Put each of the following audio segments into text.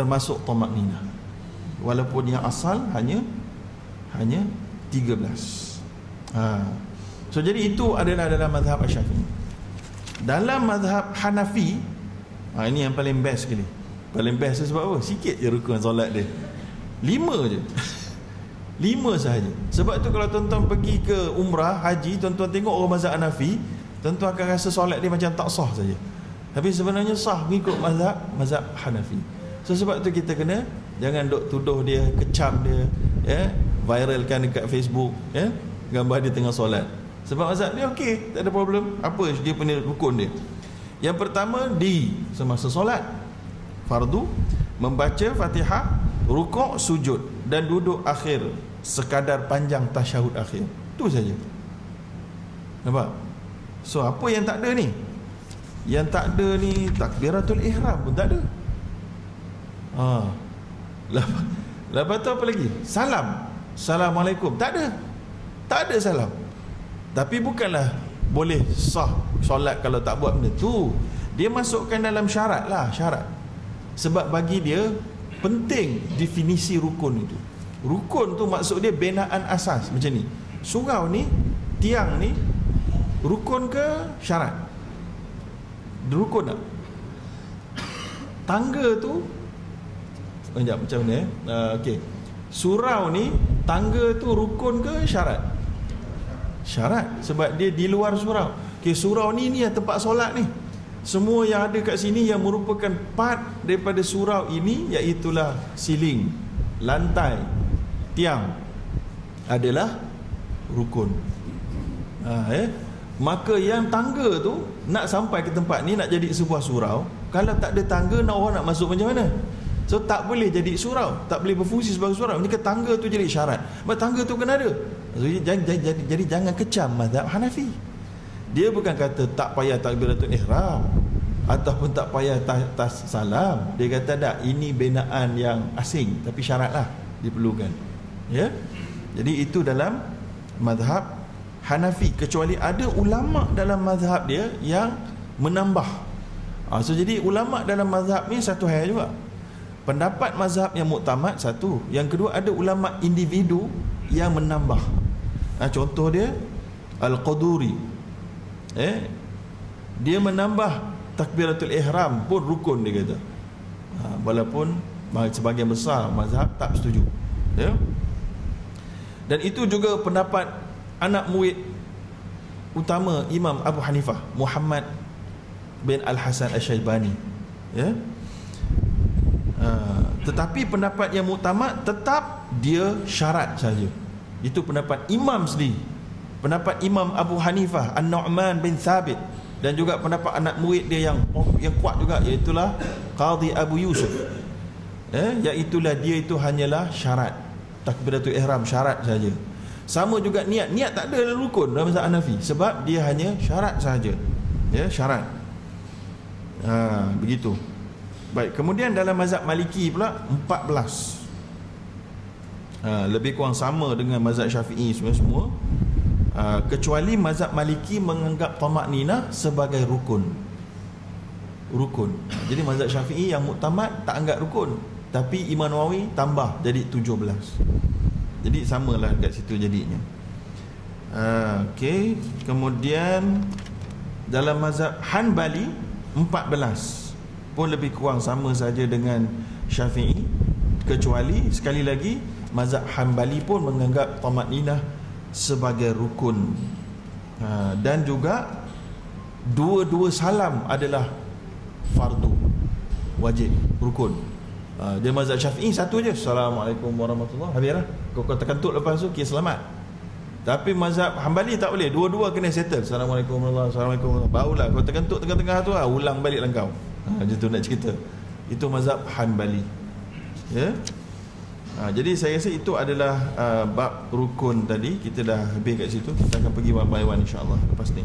termasuk tamak nina. Walaupun yang asal hanya hanya 13 ha. so jadi itu adalah dalam mazhab syafi'i. Dalam mazhab Hanafi ha, ini yang paling best sekali. Paling best sebab apa? Sikit je rukun solat dia. Lima je. Lima sahaja. Sebab tu kalau tuan-tuan pergi ke umrah haji tuan-tuan tengok orang mazhab Hanafi tuan-tuan akan rasa solat dia macam tak sah saja. Tapi sebenarnya sah mengikut mazhab mazhab Hanafi so sebab tu kita kena jangan duk tuduh dia kecam dia ya viralkan dekat Facebook ya gambar dia tengah solat. Sebab mazhab dia okey tak ada problem. Apa dia punya rukun dia? Yang pertama di semasa solat. Fardu membaca Fatihah rukuk sujud dan duduk akhir sekadar panjang tasyahud akhir. Tu saja. Nampak? So apa yang tak ada ni? Yang tak ada ni takbiratul ihram pun tak ada ha Lepas, tu apa lagi? Salam. Assalamualaikum. Tak ada. Tak ada salam. Tapi bukanlah boleh sah solat kalau tak buat benda tu. Dia masukkan dalam syarat lah. Syarat. Sebab bagi dia penting definisi rukun itu. Rukun tu maksud dia binaan asas macam ni. Surau ni, tiang ni, rukun ke syarat? Rukun tak? Tangga tu Sekejap macam mana eh? Uh, Okey. Surau ni tangga tu rukun ke syarat? Syarat sebab dia di luar surau. Okey, surau ni ni tempat solat ni. Semua yang ada kat sini yang merupakan part daripada surau ini iaitu siling, lantai, tiang adalah rukun. Ha, eh? Maka yang tangga tu nak sampai ke tempat ni nak jadi sebuah surau, kalau tak ada tangga nak orang nak masuk macam mana? So tak boleh jadi surau, tak boleh berfungsi sebagai surau. Ke tangga tu jadi syarat. Sebab tangga tu kena ada. So, jadi, jadi, jadi, jadi jangan kecam mazhab Hanafi. Dia bukan kata tak payah takbiratul ihram ataupun tak payah tas salam. Dia kata tak, ini binaan yang asing tapi syaratlah diperlukan. Ya. Jadi itu dalam mazhab Hanafi kecuali ada ulama dalam mazhab dia yang menambah. Ha, so jadi ulama dalam mazhab ni satu hal juga pendapat mazhab yang muktamad satu. Yang kedua ada ulama individu yang menambah. Nah, contoh dia Al-Qaduri. Eh dia menambah takbiratul ihram pun rukun dia kata. Ha, walaupun sebagian besar mazhab tak setuju. Ya. Dan itu juga pendapat anak murid utama Imam Abu Hanifah Muhammad bin Al-Hasan Al-Syaibani ya Ha, tetapi pendapat yang muktamad tetap dia syarat saja. Itu pendapat imam sendiri. Pendapat Imam Abu Hanifah An-Nu'man bin Thabit dan juga pendapat anak murid dia yang yang kuat juga iaitu Qadhi Abu Yusuf. Eh, iaitulah dia itu hanyalah syarat. Takbiratul ihram syarat saja. Sama juga niat. Niat tak ada rukun dalam mazhab Hanafi sebab dia hanya syarat saja. Ya, syarat. Ha, begitu. Baik, kemudian dalam mazhab Maliki pula 14. Ha, lebih kurang sama dengan mazhab Syafi'i semua-semua. Ha, kecuali mazhab Maliki menganggap tamak nina sebagai rukun. Rukun. Jadi mazhab Syafi'i yang muktamad tak anggap rukun, tapi Imam Nawawi tambah jadi 17. Jadi samalah dekat situ jadinya. Ha, okey, kemudian dalam mazhab Hanbali 14 pun lebih kurang sama saja dengan Syafi'i. Kecuali sekali lagi mazhab Hambali pun menganggap tamat ninah sebagai rukun. Ha, dan juga dua-dua salam adalah fardu wajib rukun. Ha, dia mazhab Syafi'i satu je. Assalamualaikum warahmatullahi wabarakatuh kau kau tekan tuk lepas tu kira selamat. Tapi mazhab Hambali tak boleh. Dua-dua kena settle. Assalamualaikum warahmatullahi wabarakatuh barulah kau tekan tuk tengah-tengah tu ha, ulang balik lah kau ha, macam tu nak cerita. Itu mazhab Hanbali. Ya? Ha, jadi saya rasa itu adalah uh, bab rukun tadi. Kita dah habis kat situ. Kita akan pergi one by one insyaAllah lepas ni.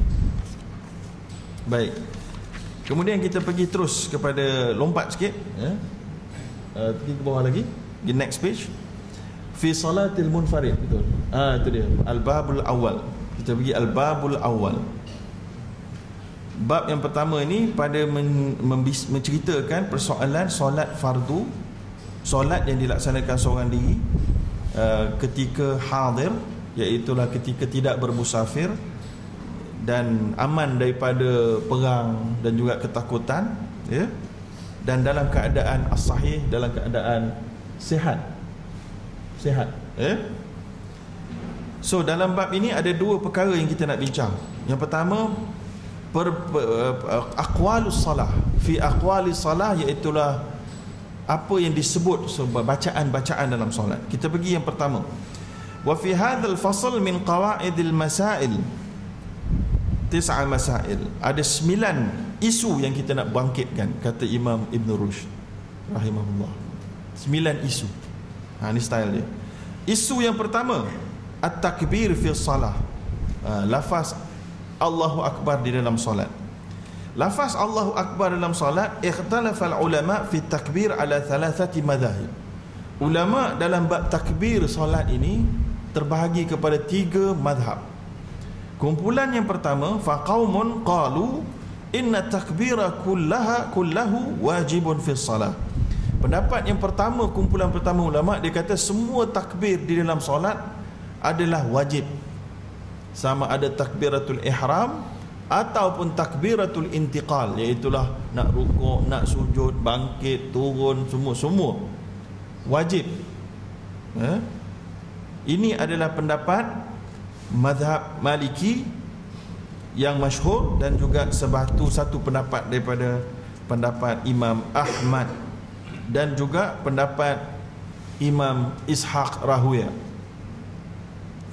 Baik. Kemudian kita pergi terus kepada lompat sikit ya? Uh, pergi ke bawah lagi. Di next page. Fi salatil munfarid. Betul. Ah ha, itu dia. Al babul awal kita pergi al babul awal Bab yang pertama ini pada men, menceritakan persoalan solat fardu solat yang dilaksanakan seorang diri uh, ketika hadir iaitulah ketika tidak bermusafir dan aman daripada perang dan juga ketakutan ya. Dan dalam keadaan as-sahih dalam keadaan sihat. Sihat ya. So dalam bab ini ada dua perkara yang kita nak bincang. Yang pertama per, per, uh, aqwalus salah. Fi aqwalis salah iaitu apa yang disebut bacaan-bacaan dalam solat. Kita pergi yang pertama. Wa fi hadzal fasl min qawaidil masail. Tis'a masail. Ada sembilan isu yang kita nak bangkitkan kata Imam Ibn Rushd rahimahullah. Sembilan isu. Ha ni style dia. Isu yang pertama at-takbir fi salah. Ha, lafaz Allahu akbar di dalam solat lafaz Allahu akbar dalam solat ikhtalafal ulama fi takbir ala thalathati madhahib ulama dalam bab takbir solat ini terbahagi kepada tiga madhab Kumpulan yang pertama faqaumun qalu inna takbira kullaha kullahu wajibun fi salat. Pendapat yang pertama kumpulan pertama ulama dia kata semua takbir di dalam solat adalah wajib. Sama ada takbiratul ihram ataupun takbiratul intiqal iaitu nak rukuk, nak sujud, bangkit, turun semua semua wajib. Eh? Ini adalah pendapat mazhab maliki yang masyhur dan juga sebatu satu pendapat daripada pendapat Imam Ahmad dan juga pendapat Imam Ishaq Rahuya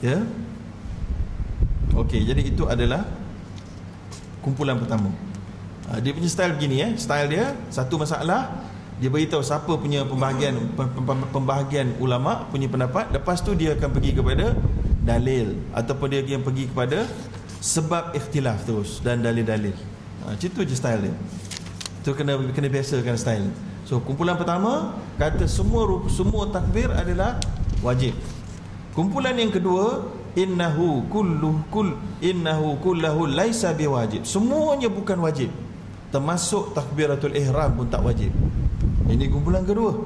ya Okey, jadi itu adalah kumpulan pertama. Ha, dia punya style begini eh, style dia satu masalah dia beritahu siapa punya pembahagian pembahagian ulama punya pendapat, lepas tu dia akan pergi kepada dalil ataupun dia yang pergi kepada sebab ikhtilaf terus dan dalil-dalil. Ha, itu je style dia. Tu kena kena biasakan style. So kumpulan pertama kata semua semua takbir adalah wajib. Kumpulan yang kedua innahu kullu kull innahu kullahu laisa biwajib. Semuanya bukan wajib. Termasuk takbiratul ihram pun tak wajib. Ini kumpulan kedua.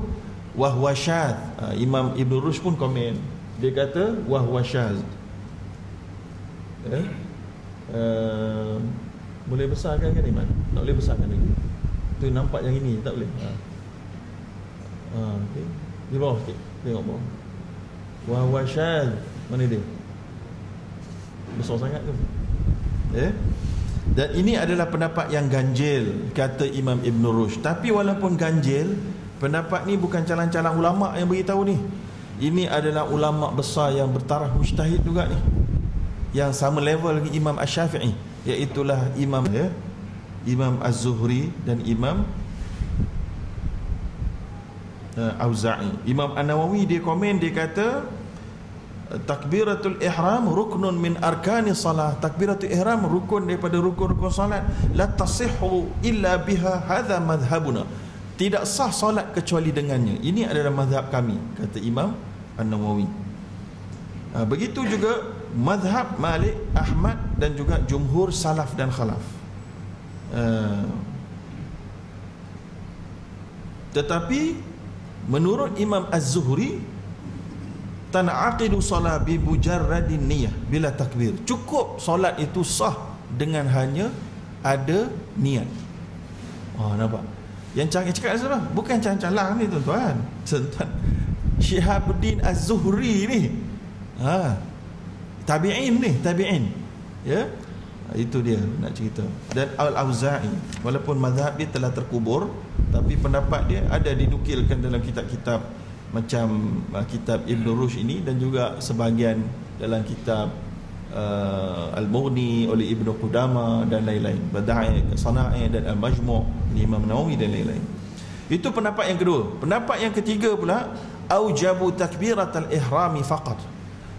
Wahwa syad. Ha, Imam Ibn Rushd pun komen dia kata wahwa syaz eh? Uh, boleh besarkan kan Iman? Tak boleh besarkan lagi Tu nampak yang ini Tak boleh ha. Ha, okay. Di bawah sikit Tengok bawah Wahwa syaz Mana dia? Besar sangat tu Eh? Dan ini adalah pendapat yang ganjil Kata Imam Ibn Rushd. Tapi walaupun ganjil Pendapat ni bukan calang-calang ulama' yang beritahu ni. Ini adalah ulama besar yang bertaraf mujtahid juga ni. Yang sama level dengan Imam Ash-Syafi'i iaitu Imam ya Imam Az-Zuhri dan Imam uh, Auza'i. Imam An-Nawawi dia komen dia kata takbiratul ihram ruknun min arkani salah. Takbiratul ihram rukun daripada rukun-rukun salat. La tasihhu illa biha hadha madhhabuna. Tidak sah solat kecuali dengannya. Ini adalah mazhab kami kata Imam An-Nawawi. Ha, begitu juga mazhab Malik Ahmad dan juga jumhur salaf dan khalaf. Ha, tetapi menurut Imam Az-Zuhri tanaqidu salat bi mujarradin niyah bila takbir cukup solat itu sah dengan hanya ada niat oh nampak yang cakap cakap apa? Bukan calang-calang ni tuan-tuan. Tuan-tuan. Syihabuddin Az-Zuhri ni. Ha. Tabi'in ni, tabi'in. Ya. Itu dia nak cerita. Dan Al-Auza'i walaupun mazhab dia telah terkubur tapi pendapat dia ada dinukilkan dalam kitab-kitab macam uh, kitab Ibn Rushd ini dan juga sebahagian dalam kitab uh, Al-Mughni oleh Ibnu Qudama dan lain-lain. Badai, Sana'i dan Al-Majmu' Imam Nawawi dan lain-lain. Itu pendapat yang kedua. Pendapat yang ketiga pula aujabu takbirat al-ihrami faqat.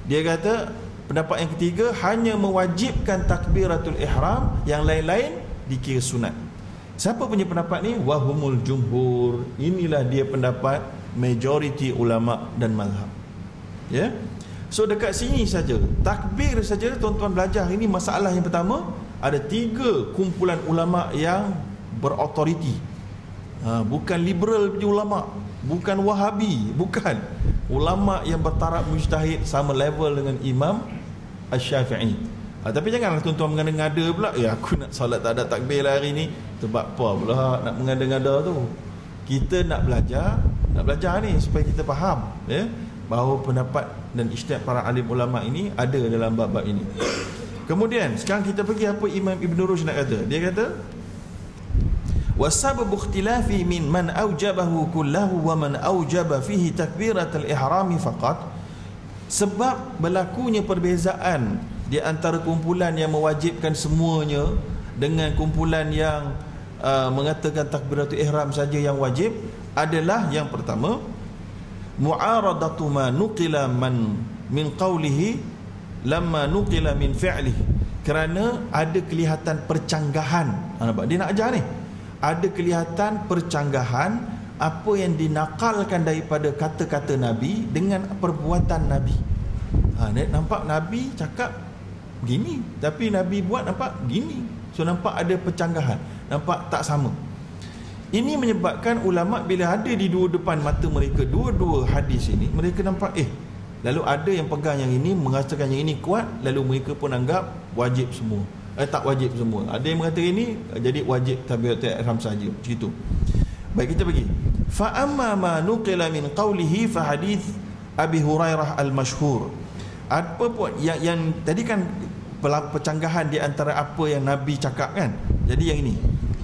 Dia kata pendapat yang ketiga hanya mewajibkan takbiratul ihram yang lain-lain dikira sunat. Siapa punya pendapat ni? Wahumul jumhur. Inilah dia pendapat majoriti ulama dan mazhab. Ya? Yeah? So dekat sini saja. Takbir saja tuan-tuan belajar Ini masalah yang pertama. Ada tiga kumpulan ulama yang Berautoriti. Ha, Bukan liberal punya ulama bukan wahabi bukan. Ulama yang bertaraf mujtahid sama level dengan Imam Asy-Syafi'i ha, tapi janganlah tuan-tuan mengada-ngada pula ya aku nak solat tak ada takbir lah hari ni. Sebab apa pula nak mengada-ngada tu? Kita nak belajar nak belajar ni supaya kita faham ya bahawa pendapat dan ijtihad para alim ulama ini ada dalam bab-bab ini kemudian sekarang kita pergi apa Imam Ibn Rushd nak kata dia kata وسبب اختلاف من من أوجبه كله ومن أوجب فيه تكبيرة الإحرام فقط sebab berlakunya perbezaan di antara kumpulan yang mewajibkan semuanya dengan kumpulan yang uh, mengatakan takbiratul ihram saja yang wajib adalah yang pertama mu'aradatu ma nuqila man min qawlihi lamma nuqila min fi'lihi kerana ada kelihatan percanggahan ha, nampak dia nak ajar ni ada kelihatan percanggahan apa yang dinakalkan daripada kata-kata Nabi dengan perbuatan Nabi. Ha, nampak Nabi cakap begini tapi Nabi buat nampak begini. So nampak ada percanggahan, nampak tak sama. Ini menyebabkan ulama bila ada di dua depan mata mereka dua-dua hadis ini, mereka nampak eh lalu ada yang pegang yang ini mengatakan yang ini kuat lalu mereka pun anggap wajib semua. Eh, tak wajib semua. Ada yang mengatakan ini jadi wajib tabiatul ihram saja begitu baik kita pergi. Fa amma ma nuqila min qawlihi fa hadith Abi Hurairah al-masyhur apa pun yang, yang tadi kan percanggahan di antara apa yang Nabi cakap kan? Jadi yang ini.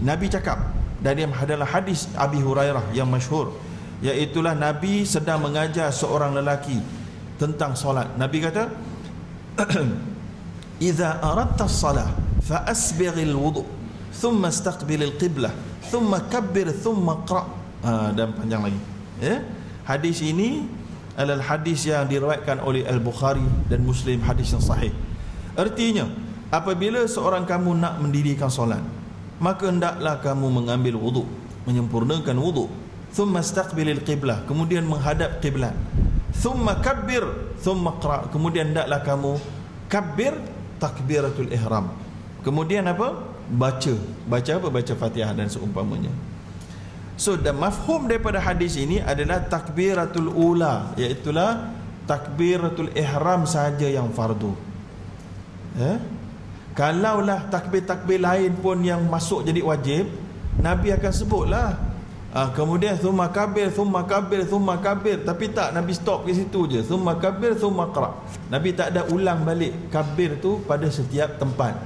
Nabi cakap dari adalah hadis Abi Hurairah yang masyhur iaitulah Nabi sedang mengajar seorang lelaki tentang solat. Nabi kata Iza aradta salah fa asbighil wudu thumma istaqbilil qiblah thumma kabbir thumma qra. Ha, dan panjang lagi. Ya? Hadis ini adalah hadis yang diriwayatkan oleh Al-Bukhari dan Muslim hadis yang sahih. Artinya apabila seorang kamu nak mendirikan solat maka hendaklah kamu mengambil wudu menyempurnakan wudu thumma istaqbilil qiblah kemudian menghadap qiblat thumma kabbir thumma qra kemudian hendaklah kamu kabbir takbiratul ihram. Kemudian apa? Baca. Baca apa? Baca Fatihah dan seumpamanya. So, dan mafhum daripada hadis ini adalah takbiratul ula, iaitu takbiratul ihram saja yang fardu. Eh? Kalaulah takbir-takbir lain pun yang masuk jadi wajib, Nabi akan sebutlah Ah, kemudian thumma kabir, thumma kabir, thumma kabir. Tapi tak, Nabi stop ke situ je. Thumma kabir, thumma qra. Nabi tak ada ulang balik kabir tu pada setiap tempat.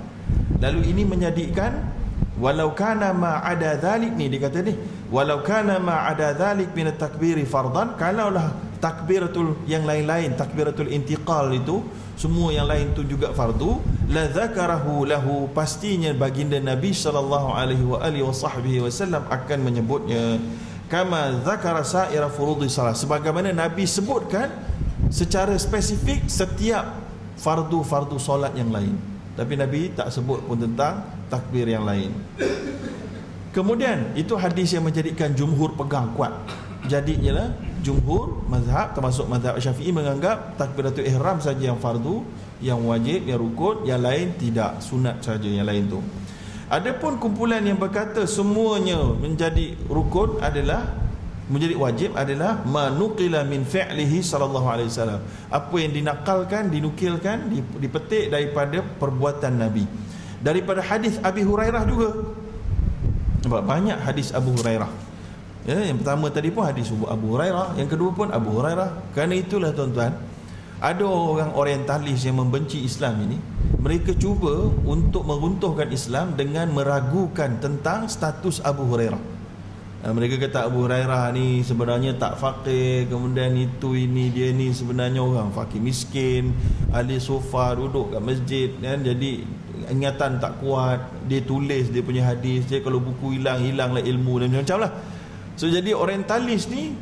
Lalu ini menjadikan walau kana ma ada dhalik ni dia kata ni walau kana ma ada dhalik min takbiri fardan kalaulah takbiratul yang lain-lain takbiratul intiqal itu semua yang lain tu juga fardu. La zakarahu lahu pastinya baginda Nabi sallallahu alaihi wa alihi wasallam akan menyebutnya. Kama zakara sa'ira furudhi salat sebagaimana Nabi sebutkan secara spesifik setiap fardu-fardu solat yang lain. Tapi Nabi tak sebut pun tentang takbir yang lain. Kemudian itu hadis yang menjadikan jumhur pegang kuat. Jadinya lah jumhur mazhab termasuk mazhab syafi'i menganggap takbiratul ihram saja yang fardu yang wajib yang rukun yang lain tidak sunat saja yang lain tu. Adapun kumpulan yang berkata semuanya menjadi rukun adalah menjadi wajib adalah manuqila min fi'lihi sallallahu alaihi wasallam. Apa yang dinakalkan dinukilkan dipetik daripada perbuatan nabi. Daripada hadis Abi Hurairah juga. Nampak? Banyak hadis Abu Hurairah ya yang pertama tadi pun hadis Abu Hurairah yang kedua pun Abu Hurairah. Kerana itulah tuan-tuan ada orang orientalis yang membenci Islam ini mereka cuba untuk meruntuhkan Islam dengan meragukan tentang status Abu Hurairah. Uh, mereka kata Abu Hurairah ni sebenarnya tak fakir kemudian itu ini dia ni sebenarnya orang fakir miskin ahli sofa duduk kat masjid kan? Jadi ingatan tak kuat. Dia tulis dia punya hadis dia kalau buku hilang hilanglah ilmu dan macam lah so jadi orientalis ni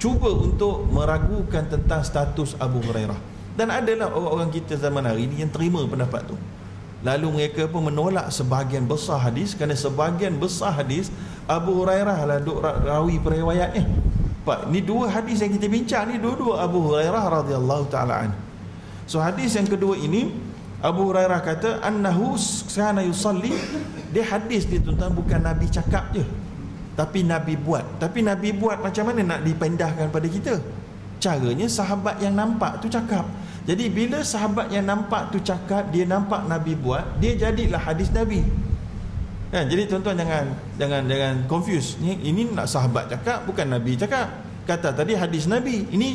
cuba untuk meragukan tentang status Abu Hurairah dan adalah orang-orang kita zaman hari ni yang terima pendapat tu lalu mereka pun menolak sebahagian besar hadis kerana sebahagian besar hadis Abu Hurairah lah duk rawi periwayat ni. Pak, ni dua hadis yang kita bincang ni dua-dua Abu Hurairah radhiyallahu taala an. So hadis yang kedua ini Abu Hurairah kata annahu kana yusalli dia hadis ni tuan bukan Nabi cakap je. Tapi Nabi buat. Tapi Nabi buat macam mana nak dipendahkan pada kita? Caranya sahabat yang nampak tu cakap. Jadi bila sahabat yang nampak tu cakap dia nampak Nabi buat dia jadilah hadis Nabi. Kan? Jadi tuan-tuan jangan jangan jangan confuse. Ini, ini nak sahabat cakap bukan Nabi cakap. Kata tadi hadis Nabi. Ini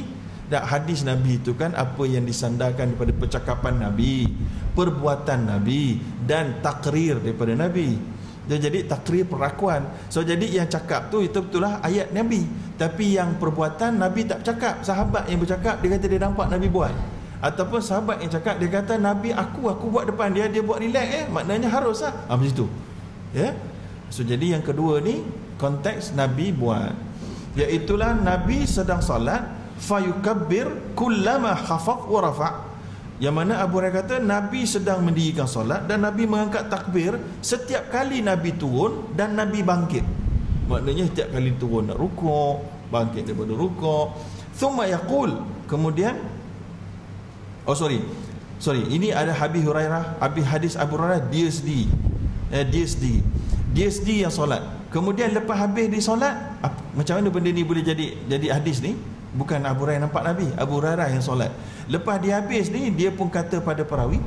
tak hadis Nabi itu kan apa yang disandarkan daripada percakapan Nabi perbuatan Nabi dan takrir daripada Nabi dia jadi takrir perlakuan. So jadi yang cakap tu itu betul lah ayat Nabi. Tapi yang perbuatan Nabi tak cakap sahabat yang bercakap dia kata dia nampak Nabi buat. Ataupun sahabat yang cakap dia kata Nabi aku aku buat depan dia dia buat relax eh. Maknanya harus lah. Ha, macam tu. Ya? Yeah? so jadi yang kedua ni konteks Nabi buat. Iaitulah Nabi sedang salat fayukabbir kullama khafaf wa rafa' Yang mana Abu Hurairah kata Nabi sedang mendirikan solat dan Nabi mengangkat takbir setiap kali Nabi turun dan Nabi bangkit. Maknanya setiap kali turun nak rukuk, bangkit daripada rukuk. Thumma yaqul. Kemudian Oh sorry. Sorry, ini ada Habib Hurairah, habis hadis Abu Hurairah dia sendiri. Eh, dia sendiri. Dia sendiri yang solat. Kemudian lepas habis di solat, macam mana benda ni boleh jadi jadi hadis ni? Bukan Abu Hurairah nampak Nabi, Abu Hurairah yang solat. Lepas dia habis ni dia pun kata pada perawi,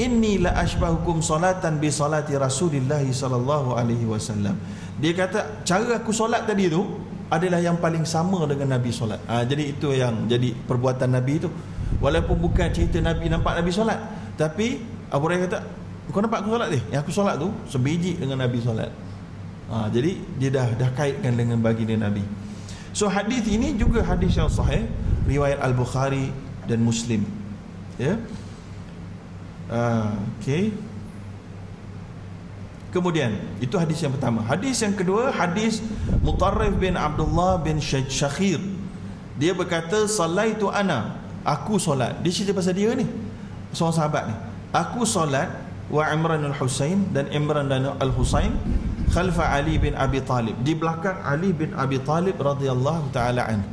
"Inni la ashbahukum salatan bi salati Rasulillah sallallahu alaihi wasallam." Dia kata cara aku solat tadi tu adalah yang paling sama dengan Nabi solat. Ha, jadi itu yang jadi perbuatan Nabi itu. Walaupun bukan cerita Nabi nampak Nabi solat, tapi Abu Hurairah kata, "Kau nampak aku solat ni? Yang aku solat tu sebiji dengan Nabi solat." Ha, jadi dia dah dah kaitkan dengan baginda Nabi. So hadis ini juga hadis yang sahih riwayat Al-Bukhari dan Muslim. Ya. Uh, okey. Kemudian itu hadis yang pertama. Hadis yang kedua hadis Mutarrif bin Abdullah bin Syakhir. Dia berkata salaitu ana. Aku solat. Dia cerita pasal dia ni. Seorang sahabat ni. Aku solat wa Imran al-Husain dan Imran dan al-Husain khalfa Ali bin Abi Talib di belakang Ali bin Abi Talib radhiyallahu taala an.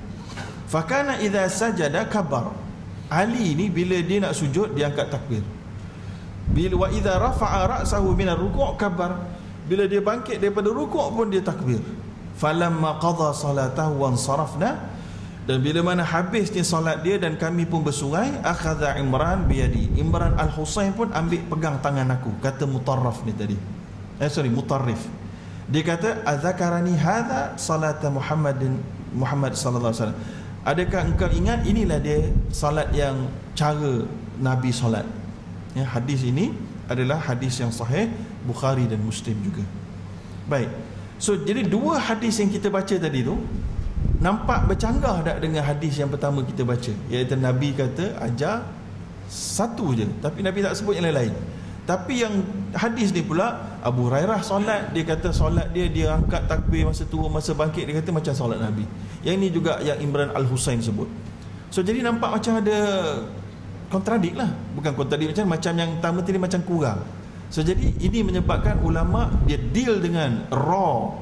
Fakana idza sajada kabar. Ali ni bila dia nak sujud dia angkat takbir. Bila wa idza rafa'a ra'sahu min ar-ruku' kabar. Bila dia bangkit daripada rukuk pun dia takbir. Falamma qadha salatahu wa sarafna dan bila mana habisnya solat dia dan kami pun bersurai akhadha Imran biyadi Imran Al-Husain pun ambil pegang tangan aku kata Mutarraf ni tadi eh sorry Mutarrif dia kata azakarani hadha salata Muhammadin Muhammad sallallahu alaihi wasallam Adakah engkau ingat inilah dia salat yang cara Nabi salat. Ya, hadis ini adalah hadis yang sahih Bukhari dan Muslim juga. Baik. So jadi dua hadis yang kita baca tadi tu nampak bercanggah tak dengan hadis yang pertama kita baca iaitu Nabi kata ajar satu je tapi Nabi tak sebut yang lain-lain. Tapi yang hadis ni pula Abu Hurairah solat dia kata solat dia dia angkat takbir masa turun masa bangkit dia kata macam solat Nabi. Yang ini juga yang Imran Al-Husain sebut. So jadi nampak macam ada kontradik lah. Bukan kontradik macam macam yang pertama tadi macam kurang. So jadi ini menyebabkan ulama dia deal dengan raw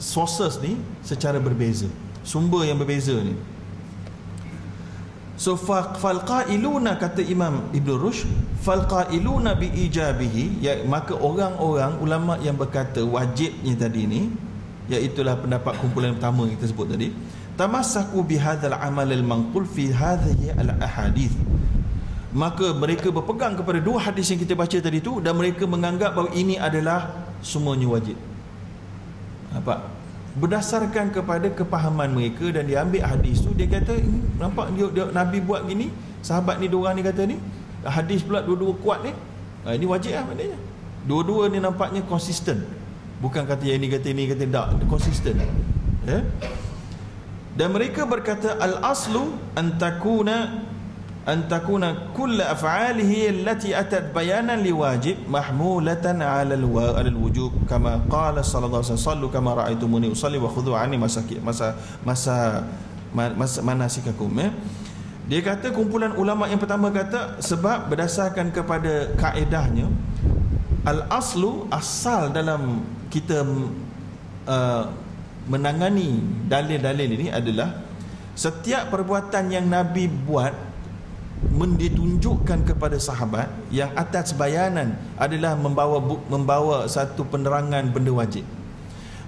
sources ni secara berbeza. Sumber yang berbeza ni. So fal qailuna kata Imam Ibn Rushd fal qailuna bi ijabihi ya maka orang-orang ulama yang berkata wajibnya tadi ni iaitu pendapat kumpulan pertama yang kita sebut tadi tamassaku bi hadzal amal al manqul fi hadhihi al ahadith maka mereka berpegang kepada dua hadis yang kita baca tadi tu dan mereka menganggap bahawa ini adalah semuanya wajib. Apa berdasarkan kepada kepahaman mereka dan dia ambil hadis tu dia kata nampak dia, dia Nabi buat gini sahabat ni dua orang ni kata ni hadis pula dua-dua kuat ni. Ha, ini wajib lah maknanya. Dua-dua ni nampaknya konsisten bukan kata yang ini kata ini kata tak konsisten ya? Dan mereka berkata al aslu antakuna an takuna kull af'alihi allati atat bayanan liwajib mahmulatan 'ala al-wujub kama qala sallallahu alaihi wasallam kama ra'aytumuni usalli wa khudhu 'anni masaki masa masa masa manasikakum. Ya. Dia kata kumpulan ulama yang pertama kata sebab berdasarkan kepada kaedahnya al-aslu asal dalam kita uh, menangani dalil-dalil ini adalah setiap perbuatan yang nabi buat menditunjukkan kepada sahabat yang atas bayanan adalah membawa membawa satu penerangan benda wajib.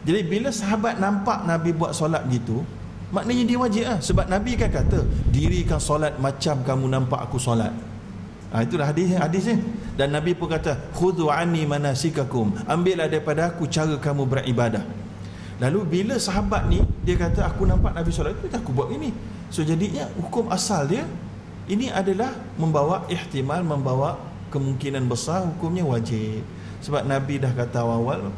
Jadi bila sahabat nampak Nabi buat solat gitu maknanya dia wajib lah. Sebab Nabi kan kata dirikan solat macam kamu nampak aku solat. Ha, itulah hadis hadisnya dan Nabi pun kata khudhu anni manasikakum. Ambillah daripada aku cara kamu beribadah. Lalu bila sahabat ni dia kata aku nampak Nabi solat itu aku buat ini. So jadinya hukum asal dia ini adalah membawa ihtimal membawa kemungkinan besar hukumnya wajib sebab Nabi dah kata awal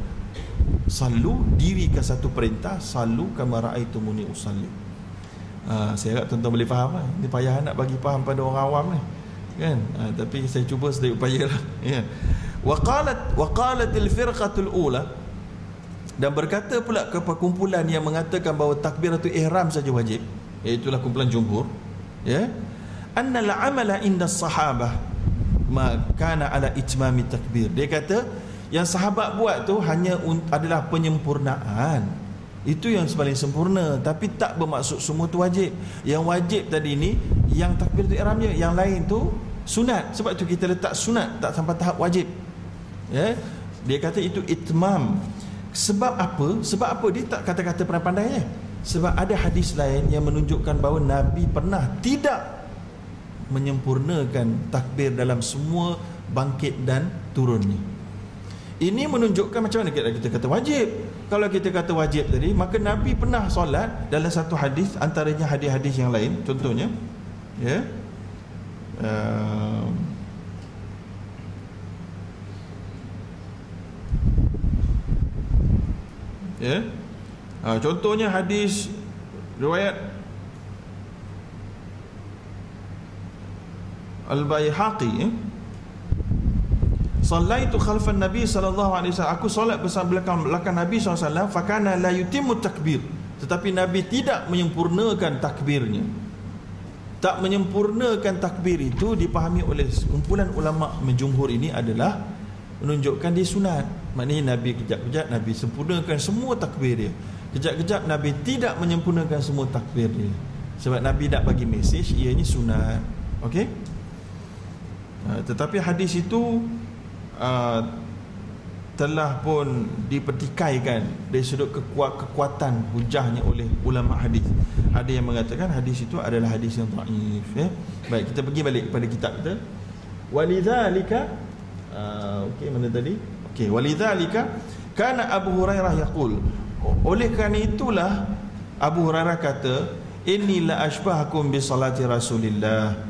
Salu dirikan satu perintah Salu kama ra'aitumuni usalli ha, Saya harap tuan-tuan boleh faham lah. Ini payah nak bagi faham pada orang awam ni kan? Ha, tapi saya cuba sedaya upaya lah ya. Waqalat Waqalatil firqatul ula Dan berkata pula ke perkumpulan yang mengatakan bahawa takbiratul ihram saja wajib Iaitulah kumpulan jumhur Ya Annal amala inda sahabah Ma kana ala itmami takbir Dia kata yang sahabat buat tu hanya adalah penyempurnaan. Itu yang paling sempurna tapi tak bermaksud semua tu wajib. Yang wajib tadi ni yang takbir tu ihram je yang lain tu sunat. Sebab tu kita letak sunat tak sampai tahap wajib. Ya? Dia kata itu itmam. Sebab apa? Sebab apa? Dia tak kata-kata pernah pandainya sebab ada hadis lain yang menunjukkan bahawa nabi pernah tidak menyempurnakan takbir dalam semua bangkit dan turun ni ini menunjukkan macam mana kita kata wajib. Kalau kita kata wajib tadi, maka Nabi pernah solat dalam satu hadis antaranya hadis-hadis yang lain. Contohnya, ya. Uh, ya. Uh, contohnya hadis riwayat Al-Baihaqi ya. Sallaitu khalfan Nabi sallallahu alaihi wasallam. Aku solat bersama belakang belakang Nabi sallallahu alaihi wasallam, fakana la yutimmu takbir. Tetapi Nabi tidak menyempurnakan takbirnya. Tak menyempurnakan takbir itu dipahami oleh kumpulan ulama menjumhur ini adalah menunjukkan dia sunat. Maknanya Nabi kejap-kejap Nabi sempurnakan semua takbir dia. Kejap-kejap Nabi tidak menyempurnakan semua takbir dia. Sebab Nabi nak bagi mesej ianya sunat. Okey? Uh, tetapi hadis itu uh, telah pun dipertikaikan dari sudut kekuat, kekuatan hujahnya oleh ulama hadis. Ada yang mengatakan hadis itu adalah hadis yang dhaif ya. Baik, kita pergi balik kepada kitab kita. Walidzalika uh, okey mana tadi? Okey, walidzalika kana Abu Hurairah yaqul oleh kerana itulah Abu Hurairah kata inni la ashbahakum bi salati Rasulillah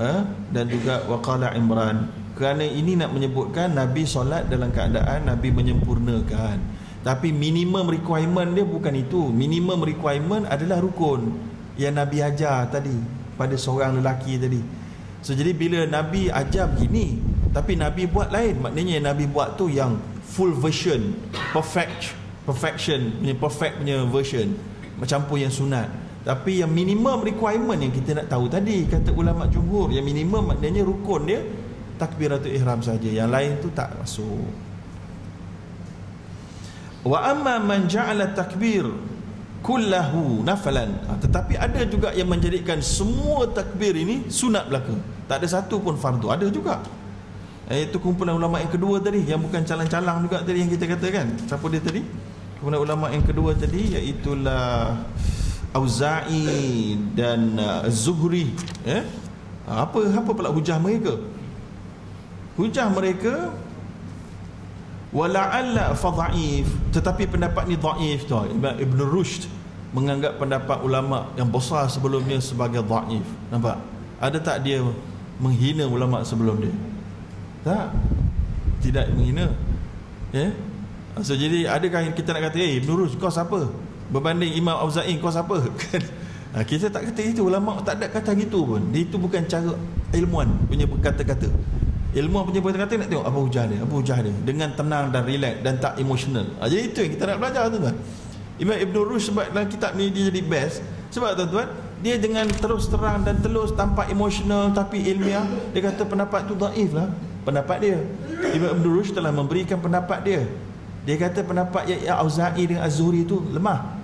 eh? dan juga waqala Imran kerana ini nak menyebutkan Nabi solat dalam keadaan Nabi menyempurnakan. Tapi minimum requirement dia bukan itu. Minimum requirement adalah rukun yang Nabi ajar tadi pada seorang lelaki tadi. So jadi bila Nabi ajar begini tapi Nabi buat lain. Maknanya yang Nabi buat tu yang full version perfect perfection punya perfect punya version. Macam pun yang sunat tapi yang minimum requirement yang kita nak tahu tadi kata ulama jumhur yang minimum maknanya rukun dia takbiratul ihram saja. Yang lain tu tak masuk. Wa amma man ja'ala takbir kullahu nafalan. Ha, tetapi ada juga yang menjadikan semua takbir ini sunat belaka. Tak ada satu pun fardu. Ada juga. Iaitu kumpulan ulama yang kedua tadi yang bukan calang-calang juga tadi yang kita katakan. Siapa dia tadi? Kumpulan ulama yang kedua tadi iaitulah Auza'i dan uh, Zuhri eh? Apa apa pula hujah mereka? Hujah mereka wala'alla fadha'if. Tetapi pendapat ni dhaif tu Ibn Rushd menganggap pendapat ulama yang besar sebelumnya sebagai dhaif. Nampak? Ada tak dia menghina ulama sebelum dia? Tak. Tidak menghina. Yeah? so jadi adakah kita nak kata eh Ibn Rushd kau siapa berbanding Imam Auza'i kau siapa? Kan? Ha, kita tak kata itu ulama tak ada kata gitu pun. Itu bukan cara ilmuan punya kata-kata. Ilmu punya kata nak tengok apa hujah dia, apa hujah dia. Dengan tenang dan relax dan tak emotional. Ha, jadi itu yang kita nak belajar tuan-tuan. Imam Ibn Rushd sebab dalam kitab ni dia jadi best. Sebab tuan-tuan dia dengan terus terang dan telus tanpa emotional tapi ilmiah dia kata pendapat tu daif lah. Pendapat dia. Ibn Ibn Rushd telah memberikan pendapat dia. Dia kata pendapat ya Auza'i dengan Az-Zuhri tu lemah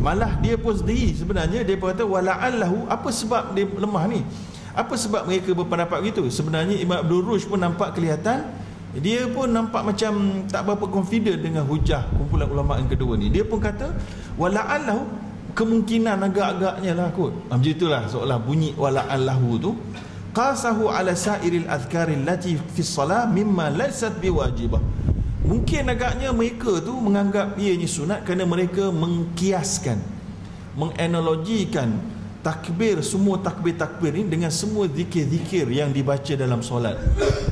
malah dia pun sendiri sebenarnya dia pun kata wala'allahu apa sebab dia lemah ni? Apa sebab mereka berpendapat begitu? Sebenarnya Imam Abdul Rush pun nampak kelihatan dia pun nampak macam tak berapa confident dengan hujah kumpulan ulama yang kedua ni. Dia pun kata wala'allahu kemungkinan agak-agaknya lah kot. Ha, macam itulah seolah bunyi wala'allahu tu. Qasahu ala sairil azkari lati fi salah mimma laysat biwajibah mungkin agaknya mereka tu menganggap ianya sunat kerana mereka mengkiaskan menganalogikan takbir semua takbir-takbir ini dengan semua zikir-zikir yang dibaca dalam solat.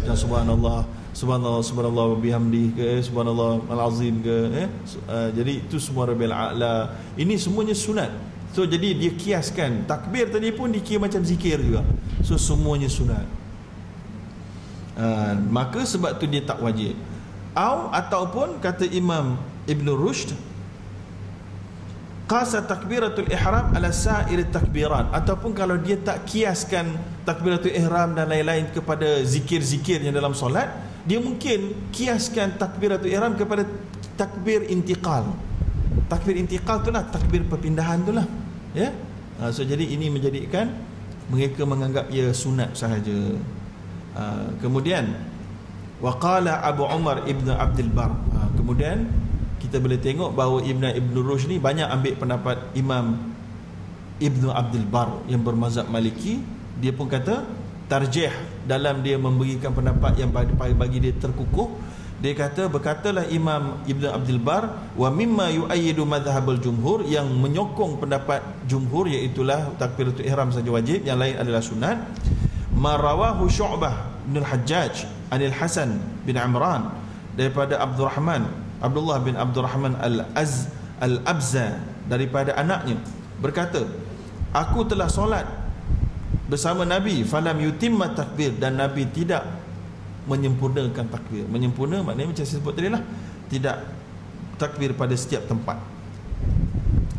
Dan subhanallah subhanallah subhanallah bihamdi ke eh, subhanallah alazim ke eh uh, jadi itu semua rabbil a'la. Ini semuanya sunat. So jadi dia kiaskan. Takbir tadi pun dikira macam zikir juga. So semuanya sunat. Uh, maka sebab tu dia tak wajib au ataupun kata Imam Ibn Rushd qasa takbiratul ihram ala sa'ir takbiran ataupun kalau dia tak kiaskan takbiratul ihram dan lain-lain kepada zikir-zikir yang dalam solat dia mungkin kiaskan takbiratul ihram kepada takbir intiqal. Takbir intiqal tu lah takbir perpindahan tu lah ya? Ha, so jadi ini menjadikan mereka menganggap ia sunat sahaja. Ha, kemudian waqala Abu Umar Ibn Abdul Bar. Ha, kemudian kita boleh tengok bahawa Ibn Ibn Rushd ni banyak ambil pendapat Imam Ibn Abdul Bar yang bermazhab Maliki. Dia pun kata tarjih dalam dia memberikan pendapat yang bagi dia terkukuh dia kata berkatalah Imam Ibn Abdul Bar wa mimma yu'ayyidu madhhabul jumhur yang menyokong pendapat jumhur iaitu takbiratul ihram saja wajib yang lain adalah sunat. Marawahu syu'bah bin al-hajjaj anil hasan bin amran daripada Abdul Rahman Abdullah bin Abdul Rahman al-az al-abza daripada anaknya berkata aku telah solat bersama Nabi falam yutimma takbir dan Nabi tidak menyempurnakan takbir. Menyempurna maknanya macam saya sebut tadi lah tidak takbir pada setiap tempat.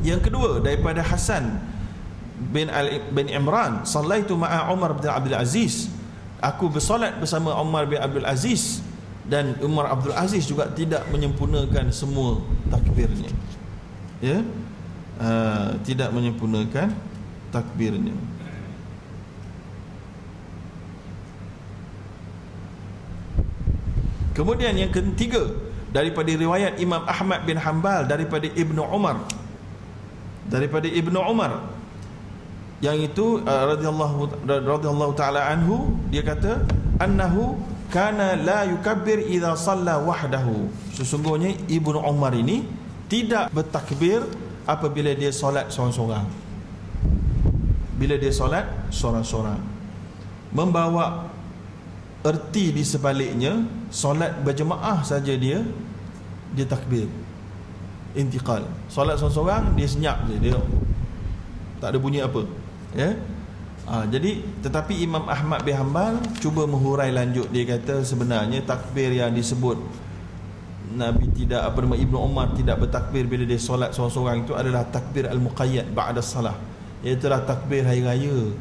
Yang kedua daripada Hasan bin Ali bin Imran sallaitu ma'a Umar bin Abdul Aziz aku bersolat bersama Umar bin Abdul Aziz dan Umar Abdul Aziz juga tidak menyempurnakan semua takbirnya. Ya? Uh, tidak menyempurnakan takbirnya. Kemudian yang ketiga daripada riwayat Imam Ahmad bin Hanbal daripada Ibnu Umar. Daripada Ibnu Umar yang itu uh, radhiyallahu radhiyallahu taala anhu dia kata annahu kana la yukabbir idza shalla wahdahu. Sesungguhnya Ibnu Umar ini tidak bertakbir apabila dia solat seorang-seorang. Bila dia solat seorang-seorang. Membawa erti di sebaliknya solat berjemaah saja dia dia takbir. Intiqal. Solat seorang-seorang dia senyap je dia tak ada bunyi apa ya? Ha, jadi tetapi Imam Ahmad bin Hanbal cuba menghurai lanjut. Dia kata sebenarnya takbir yang disebut Nabi tidak apa nama Ibnu Umar tidak bertakbir bila dia solat seorang-seorang itu adalah takbir al-muqayyad ba'da salah. Iaitu takbir hari raya.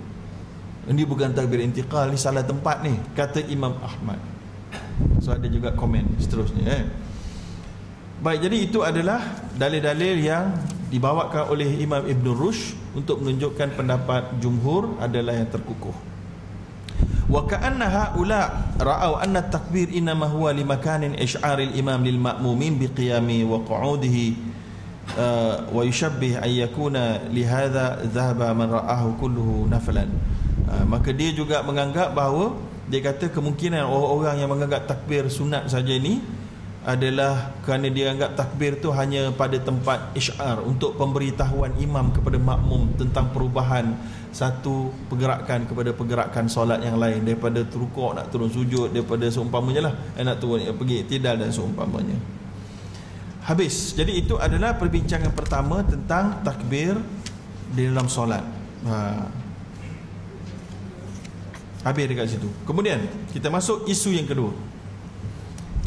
Ini bukan takbir intiqal ni salah tempat ni kata Imam Ahmad. So ada juga komen seterusnya eh. baik jadi itu adalah dalil-dalil yang dibawakan oleh Imam Ibn Rush untuk menunjukkan pendapat jumhur adalah yang terkukuh. Wa ka'anna haula ra'au anna takbir inma huwa li makanin isy'aril imam lil ma'mumin bi qiyami wa qu'udihi uh, wa yushabbih an yakuna li hadha dhahaba man ra'ahu kulluhu naflan ha, maka dia juga menganggap bahawa dia kata kemungkinan orang-orang yang menganggap takbir sunat saja ini adalah kerana dia anggap takbir tu hanya pada tempat isyar untuk pemberitahuan imam kepada makmum tentang perubahan satu pergerakan kepada pergerakan solat yang lain daripada terukuk nak turun sujud daripada seumpamanya lah eh, nak turun eh, pergi tidal dan seumpamanya habis jadi itu adalah perbincangan pertama tentang takbir di dalam solat ha. Habis dekat situ. Kemudian kita masuk isu yang kedua.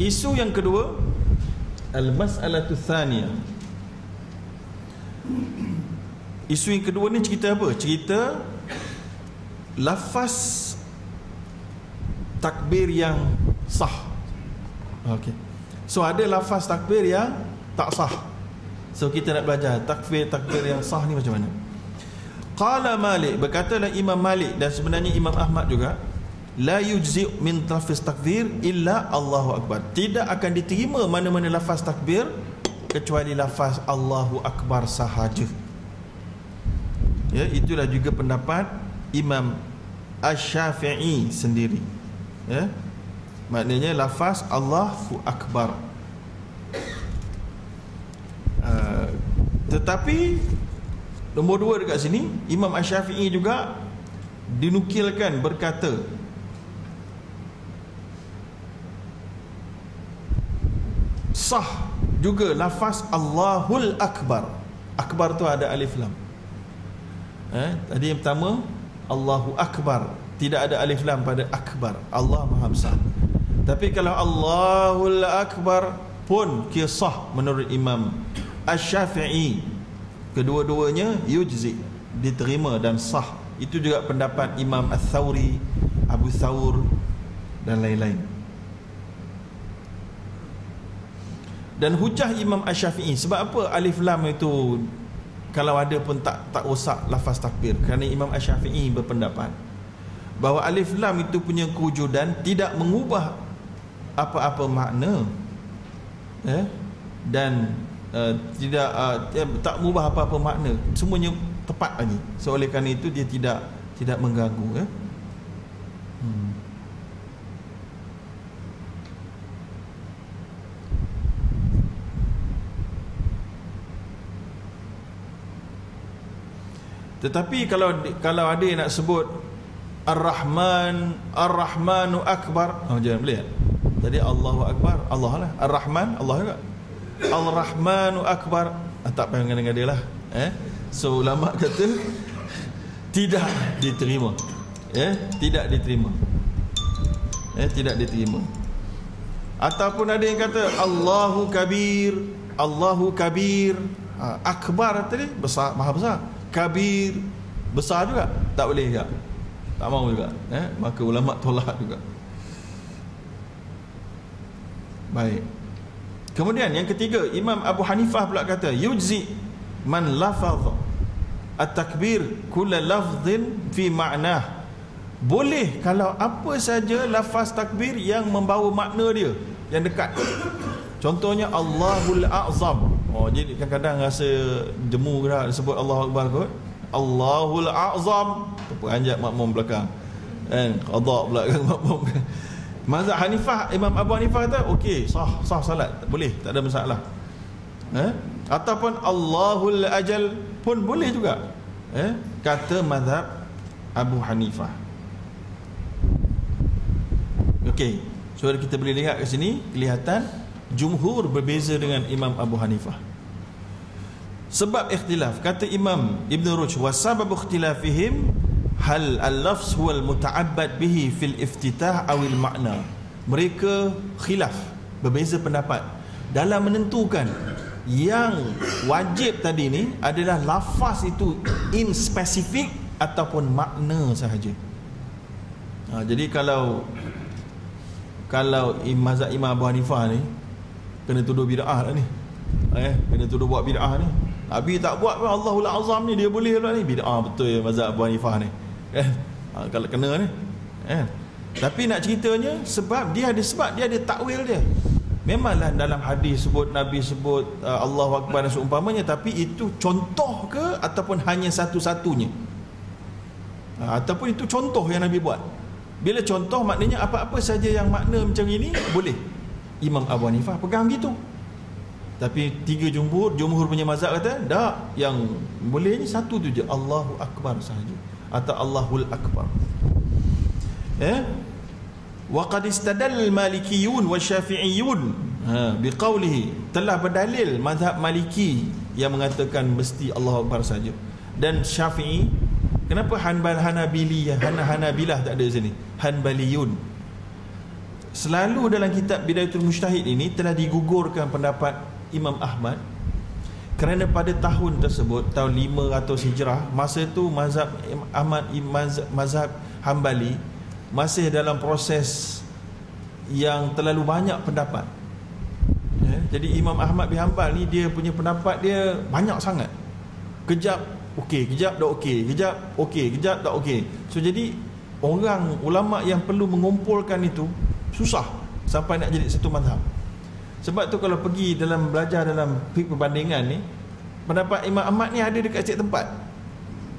Isu yang kedua al-mas'alatu tsaniyah. Isu yang kedua ni cerita apa? Cerita lafaz takbir yang sah. Okey. So ada lafaz takbir yang tak sah. So kita nak belajar takbir takbir yang sah ni macam mana? Qala Malik berkatalah Imam Malik dan sebenarnya Imam Ahmad juga la yujzi min lafaz takbir illa Allahu akbar. Tidak akan diterima mana-mana lafaz takbir kecuali lafaz Allahu akbar sahaja. Ya itulah juga pendapat Imam Asy-Syafi'i sendiri. Ya maknanya lafaz Allahu akbar. Uh, tetapi nombor dua dekat sini Imam Asy-Syafi'i juga dinukilkan berkata sah juga lafaz Allahul Akbar. Akbar tu ada alif lam. Eh, tadi yang pertama Allahu Akbar. Tidak ada alif lam pada Akbar. Allah Maha Besar. Tapi kalau Allahul Akbar pun kisah menurut Imam Ash-Syafi'i kedua-duanya yujzi diterima dan sah. Itu juga pendapat Imam Al-Thawri Abu Thawr dan lain-lain dan hujah Imam Ash-Syafi'i sebab apa alif lam itu kalau ada pun tak tak rosak lafaz takbir? Kerana Imam Ash-Syafi'i berpendapat bahawa alif lam itu punya kewujudan tidak mengubah apa-apa makna eh? Dan uh, tidak uh, tak mengubah apa-apa makna. Semuanya tepat lagi. So oleh kerana itu dia tidak tidak mengganggu ya hmm. Tetapi kalau kalau ada yang nak sebut Ar-Rahman Ar-Rahmanu Akbar. Oh jangan boleh jadi Allahu Akbar Allah lah. Ar-Rahman Allah juga. Al-Rahmanu Akbar. Ah, tak payah dengan dia lah. Eh? So ulama kata tidak diterima. Ya, tidak diterima. Ya, tidak diterima. Ataupun ada yang kata Allahu kabir, Allahu kabir, ha, akbar tadi besar, maha besar. Kabir besar juga, tak boleh juga. Tak mau juga, ya. Maka ulama tolak juga. Baik. Kemudian yang ketiga, Imam Abu Hanifah pula kata yujzi man lafaz at-takbir kulla lafzin fi ma'nah boleh kalau apa saja lafaz takbir yang membawa makna dia yang dekat contohnya Allahul A'zam oh jadi kadang-kadang rasa jemu dah sebut Allah Akbar kot? Allahul A'zam. Peranjat makmum belakang. Kan? Qada pula kan makmum. Mazhab Hanifah Imam Abu Hanifah kata okey sah sah salat. Boleh tak ada masalah. Eh? Ataupun Allahul Ajal pun boleh juga. Eh? Kata mazhab Abu Hanifah. Okey. So kita boleh lihat kat sini kelihatan jumhur berbeza dengan Imam Abu Hanifah. Sebab ikhtilaf kata Imam Ibn Rushd wa sabab ikhtilafihim hal al-lafz huwa al-muta'abbad bihi fil iftitah awil makna mereka khilaf berbeza pendapat. Dalam menentukan yang wajib tadi ni adalah lafaz itu in specific ataupun makna sahaja. Ha, jadi kalau kalau mazhab Imam Abu Hanifah ni kena tuduh bid'ah lah ni. Eh, kena tuduh buat bid'ah ni. Nabi tak buat pun Allahul Azam ni dia boleh lah ni bid'ah betul ya mazhab Abu Hanifah ni. Eh, ha, kalau kena ni. Eh. Tapi nak ceritanya sebab dia ada sebab dia ada takwil dia. Memanglah dalam hadis sebut Nabi sebut uh, Allahu Akbar dan seumpamanya tapi itu contoh ke ataupun hanya satu-satunya? Uh, ataupun itu contoh yang Nabi buat. Bila contoh maknanya apa-apa saja yang makna macam ini boleh. Imam Abu Hanifah pegang gitu. Tapi tiga jumhur, jumhur punya mazhab kata, tak, yang boleh ni satu tu je, Allahu Akbar sahaja atau Allahul Akbar. Eh? wa qad istadal malikiyun wa syafi'iyun ha biqaulihi telah berdalil mazhab maliki yang mengatakan mesti Allah Akbar saja dan syafi'i kenapa hanbal hanabili hana hanabilah tak ada sini hanbaliyun selalu dalam kitab bidayatul mujtahid ini telah digugurkan pendapat Imam Ahmad kerana pada tahun tersebut tahun 500 hijrah masa itu mazhab Ahmad mazhab, Hambali masih dalam proses yang terlalu banyak pendapat. Ya, jadi Imam Ahmad bin Hanbal ni dia punya pendapat dia banyak sangat. Kejap okey kejap dah okey kejap okey kejap tak okey. So jadi orang ulama yang perlu mengumpulkan itu susah sampai nak jadi satu mazhab sebab tu kalau pergi dalam belajar dalam perbandingan ni pendapat Imam Ahmad ni ada dekat setiap tempat.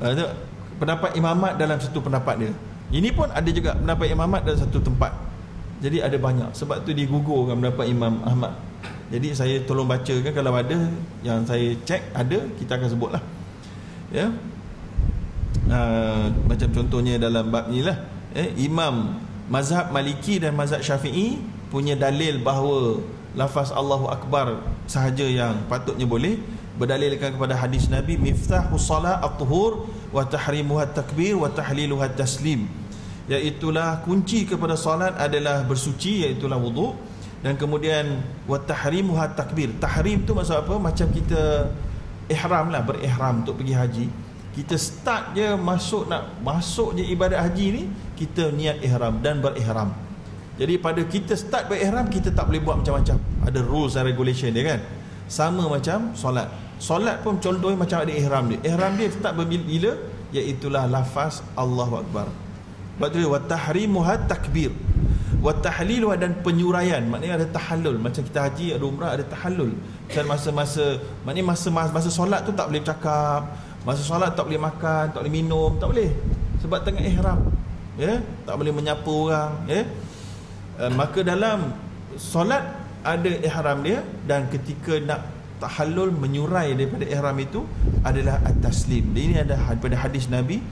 Uh, pendapat Imam Ahmad dalam satu pendapat dia. Ini pun ada juga pendapat Imam Ahmad dalam satu tempat. Jadi ada banyak. Sebab tu digugurkan pendapat Imam Ahmad. Jadi saya tolong baca kan kalau ada yang saya cek ada kita akan sebut lah ya? Uh, macam contohnya dalam bab ni lah eh, Imam Mazhab Maliki dan Mazhab Syafi'i punya dalil bahawa lafaz Allahu Akbar sahaja yang patutnya boleh berdalilkan kepada hadis Nabi miftahu salat at-tuhur wa tahrimuha takbir wa tahliluha taslim iaitulah kunci kepada salat adalah bersuci iaitulah wuduk dan kemudian wa tahrimuha takbir tahrim tu maksud apa? Macam kita ihram lah berihram untuk pergi haji. Kita start je masuk nak masuk je ibadat haji ni kita niat ihram dan berihram jadi pada kita start berihram kita tak boleh buat macam-macam. Ada rules and regulation dia kan. Sama macam solat. Solat pun contohnya macam ada ihram dia. Ihram dia start bila iaitu lafaz Allahu Akbar. Sebab tu wa tahrimuha takbir. Wa tahliluha dan penyuraian. Maknanya ada tahallul. Macam kita haji ada umrah ada tahallul. Macam masa-masa maknanya masa masa solat tu tak boleh bercakap. Masa solat tak boleh makan, tak boleh minum, tak boleh. Sebab tengah ihram. Ya, tak boleh menyapa orang, ya. Eh, maka dalam solat ada ihram dia dan ketika nak tahallul menyurai daripada ihram itu adalah at-taslim. Ini ada daripada hadis Nabi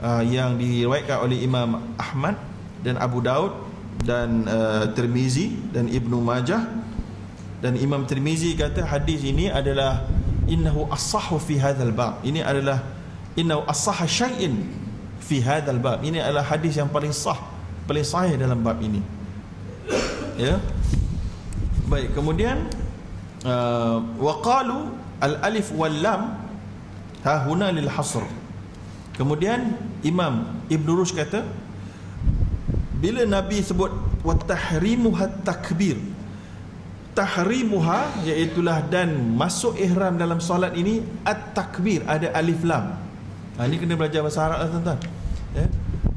uh, yang diriwayatkan oleh Imam Ahmad dan Abu Daud dan uh, Tirmizi dan Ibnu Majah dan Imam Tirmizi kata hadis ini adalah innahu as-sahhu fi hadzal bab. Ini adalah innahu as-sahha syai'in fi hadzal bab. Ini adalah hadis yang paling sah, paling sahih dalam bab ini. Ya. Baik kemudian uh, waqalu al alif wal lam ha huna lil hasr. Kemudian imam ibnu rushd kata bila nabi sebut wa tahrimuha takbir tahrimuha iaitu dan masuk ihram dalam solat ini at takbir ada alif lam. Ha, ini kena belajar bahasa Arab lah tuan-tuan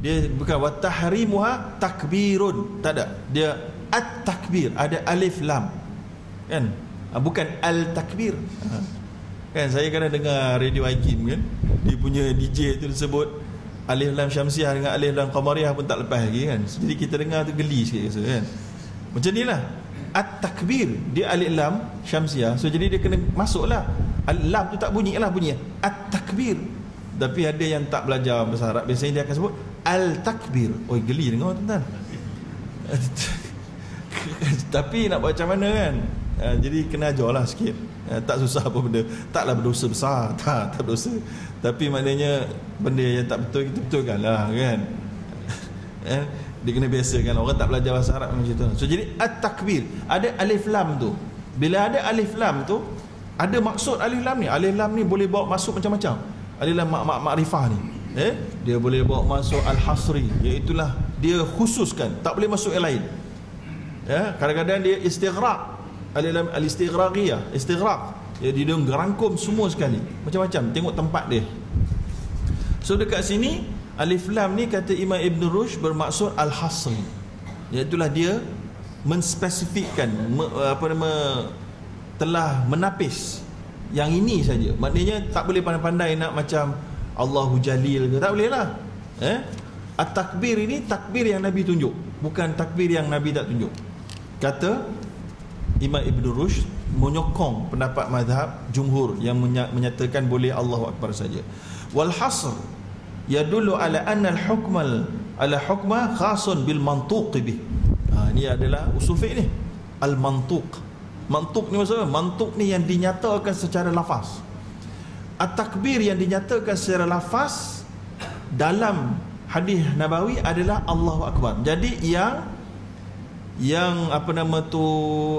dia bukan wa tahrimuha takbirun. Tak ada. Dia at-takbir. Ada alif lam. Kan? Ha, bukan al-takbir. Ha. kan? Saya kadang dengar radio Hakim kan? Dia punya DJ tu disebut alif lam syamsiah dengan alif lam qamariyah pun tak lepas lagi kan? Jadi kita dengar tu geli sikit rasa kan? Macam ni lah. At-takbir. Dia alif lam syamsiah. So jadi dia kena masuk lah lam tu tak bunyi lah bunyi. At-takbir. Tapi ada yang tak belajar bahasa Arab. Biasanya dia akan sebut al-takbir. Oi geli dengar tuan-tuan. Tapi nak buat macam mana kan? Uh, jadi kena ajar lah sikit. Uh, tak susah apa benda. Taklah berdosa besar. Tak tak berdosa. Tapi maknanya benda yang tak betul kita betulkan lah kan? Eh, dia kena biasa kan orang tak belajar bahasa Arab macam tu. So jadi at-takbir. Ada alif lam tu. Bila ada alif lam tu ada maksud alif lam ni. Alif lam ni boleh bawa masuk macam-macam. Alif lam mak makrifah ni eh? Dia boleh bawa masuk al-hasri iaitu dia khususkan tak boleh masuk yang lain. Ya kadang-kadang dia istighraq dalam al-istighraqiyah istighraq. Ya dia ngerangkum semua sekali. Macam-macam tengok tempat dia. So dekat sini alif lam ni kata Imam Ibn Rushd bermaksud al-hasr iaitu dia menspesifikkan me, apa nama telah menapis. Yang ini saja. Maknanya tak boleh pandai-pandai nak macam Allahu Jalil ke? Tak boleh lah. Eh? At-takbir ini takbir yang Nabi tunjuk bukan takbir yang Nabi tak tunjuk. Kata Imam Ibn Rushd menyokong pendapat mazhab jumhur yang menyatakan boleh Allahu Akbar saja. Wal hasr yadullu ala anna al hukmal ala hukma khasun bil mantuq bih ha, ini adalah usul ni. Al mantuq. Mantuq ni maksudnya mantuq ni yang dinyatakan secara lafaz at takbir yang dinyatakan secara lafaz dalam hadis nabawi adalah Allahu Akbar. Jadi yang yang apa nama tu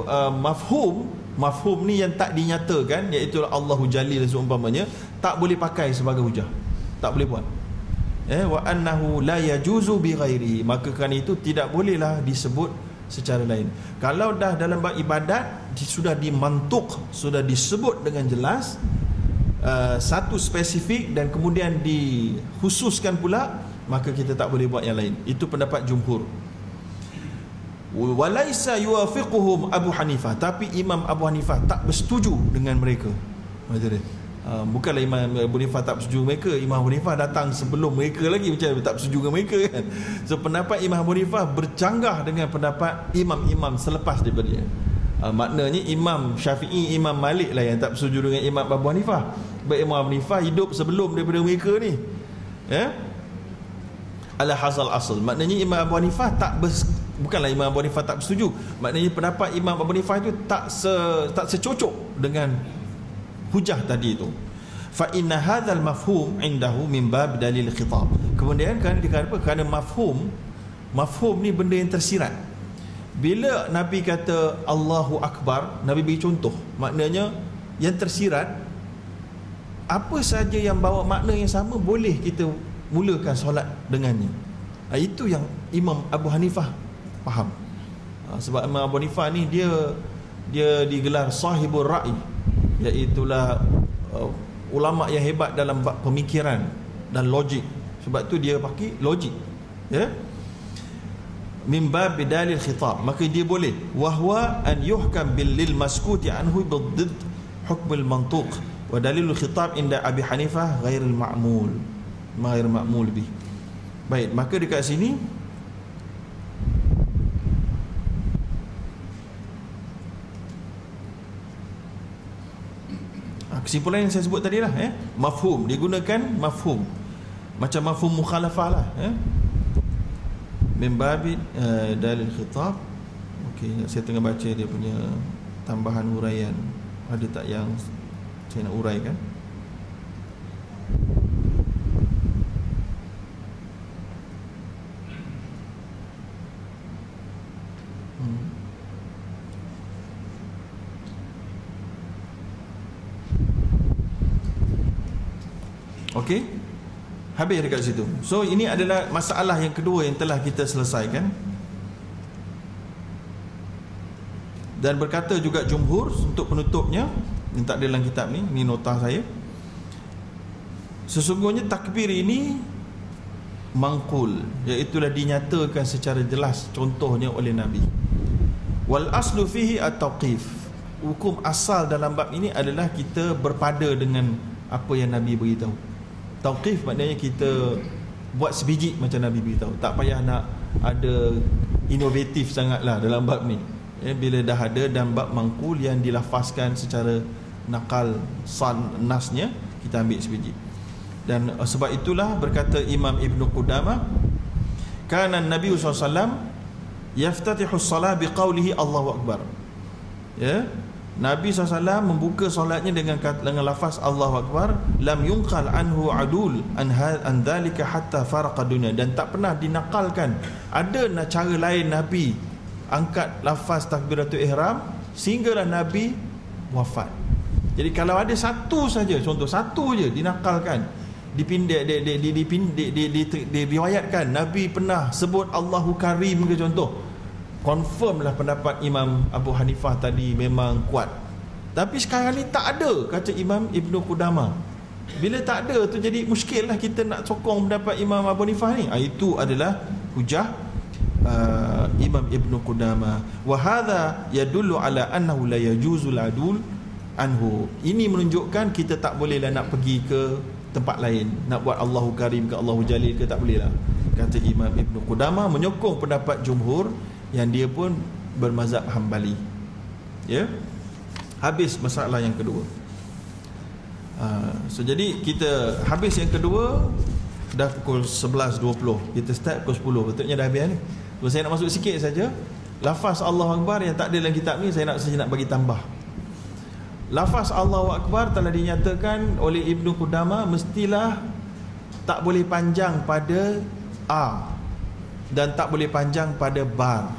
uh, mafhum mafhum ni yang tak dinyatakan iaitu Allahu Jalil seumpamanya tak boleh pakai sebagai hujah. Tak boleh buat. Eh wa annahu la yajuzu bi ghairi. Maka kan itu tidak bolehlah disebut secara lain. Kalau dah dalam bab ibadat sudah dimantuk sudah disebut dengan jelas uh, satu spesifik dan kemudian dikhususkan pula maka kita tak boleh buat yang lain. Itu pendapat jumhur. Walaisa yuwafiquhum Abu Hanifah. Tapi Imam Abu Hanifah tak bersetuju dengan mereka. Macam dia Uh, bukanlah Imam Abu Hanifah tak bersetuju mereka. Imam Abu Hanifah datang sebelum mereka lagi macam tak bersetuju dengan mereka kan? So pendapat Imam Abu Hanifah bercanggah dengan pendapat imam-imam selepas daripada dia uh, maknanya Imam Syafi'i Imam Malik lah yang tak bersetuju dengan Imam Abu Hanifah. Baik Imam Abu Hanifah hidup sebelum daripada mereka ni. Ya? Yeah? ala asal. Maknanya Imam Abu Hanifah tak bers, bukanlah Imam Abu Hanifah tak bersetuju. Maknanya pendapat Imam Abu Hanifah itu tak se, tak secocok dengan hujah tadi itu. Fa inna hadzal mafhum indahu min bab dalil khitab. Kemudian kan dikatakan apa? Kerana mafhum mafhum ni benda yang tersirat bila nabi kata Allahu akbar nabi bagi contoh. Maknanya yang tersirat apa saja yang bawa makna yang sama boleh kita mulakan solat dengannya. Ha, itu yang Imam Abu Hanifah faham. Ha, sebab Imam Abu Hanifah ni dia dia digelar sahibul ra'i iaitulah uh, ulama yang hebat dalam pemikiran dan logik. Sebab tu dia pakai logik ya min bab bidalil khitab. Maka dia boleh wahwa an yuhkam bil lil maskuti anhu bidd hukm al mantuq. Wa dalil khitab inda abi hanifah ghair al ma'mul ghair ma'mul bi. Baik maka dekat sini kesimpulan yang saya sebut tadi lah eh? mafhum digunakan mafhum. Macam mafhum mukhalafah lah eh? Membabit uh, dalil khitab. Ok saya tengah baca dia punya tambahan huraian ada tak yang saya nak uraikan Okey. Habis dekat situ. So ini adalah masalah yang kedua yang telah kita selesaikan. Dan berkata juga jumhur untuk penutupnya yang tak ada dalam kitab ni, ni nota saya. Sesungguhnya takbir ini mangkul iaitu dinyatakan secara jelas contohnya oleh Nabi. Wal aslu fihi at-tauqif. Hukum asal dalam bab ini adalah kita berpada dengan apa yang Nabi beritahu. Tauqif maknanya kita buat sebiji macam Nabi beritahu. Tak payah nak ada inovatif sangatlah dalam bab ni. Ya, bila dah ada dan bab mangkul yang dilafazkan secara nakal san nasnya kita ambil sebiji. Dan uh, sebab itulah berkata Imam Ibn Qudama kana Nabi SAW yaftatihu salah biqaulihi Allahu Akbar. Ya, Nabi SAW membuka solatnya dengan dengan lafaz Allahu Akbar lam yunqal anhu adul an an dhalika hatta faraqa dunya dan tak pernah dinakalkan ada cara lain Nabi angkat lafaz takbiratul ihram sehinggalah Nabi wafat. Jadi kalau ada satu saja contoh satu je dinakalkan dipindah di di di di di di diriwayatkan Nabi pernah sebut Allahu Karim ke contoh confirm lah pendapat Imam Abu Hanifah tadi memang kuat. Tapi sekarang ni tak ada kata Imam Ibn Qudama bila tak ada tu jadi muskil lah kita nak sokong pendapat Imam Abu Hanifah ni. Ha, itu adalah hujah uh, Imam Ibn Qudama wahada yadullu ala annahu la yajuzul adul anhu. Ini menunjukkan kita tak boleh lah nak pergi ke tempat lain. Nak buat Allahu Karim ke Allahu Jalil ke tak boleh lah. Kata Imam Ibn Qudama menyokong pendapat jumhur yang dia pun bermazhab Hambali. Ya. Habis masalah yang kedua. Uh, so jadi kita habis yang kedua dah pukul 11.20. Kita start pukul 10. Betulnya dah habis ni. So saya nak masuk sikit saja. Lafaz Allah Akbar yang tak ada dalam kitab ni saya nak saja nak bagi tambah. Lafaz Allah Akbar telah dinyatakan oleh Ibnu Qudama mestilah tak boleh panjang pada A dan tak boleh panjang pada bar.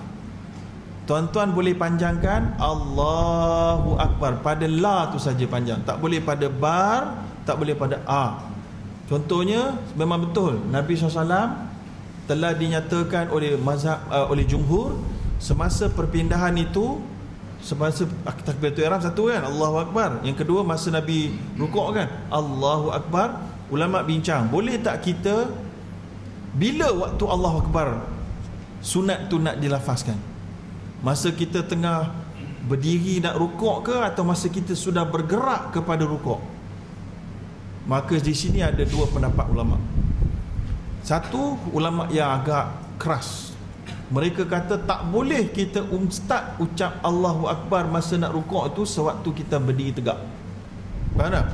Tuan-tuan boleh panjangkan Allahu Akbar pada la tu saja panjang. Tak boleh pada bar, tak boleh pada a. Contohnya memang betul Nabi SAW telah dinyatakan oleh mazhab uh, oleh jumhur semasa perpindahan itu semasa takbiratul ihram satu kan Allahu Akbar. Yang kedua masa Nabi rukuk kan Allahu Akbar. Ulama bincang, boleh tak kita bila waktu Allah Akbar sunat tu nak dilafazkan? Masa kita tengah berdiri nak rukuk ke atau masa kita sudah bergerak kepada rukuk? Maka di sini ada dua pendapat ulama. Satu ulama yang agak keras. Mereka kata tak boleh kita ustaz ucap Allahu Akbar masa nak rukuk tu sewaktu kita berdiri tegak. Faham tak?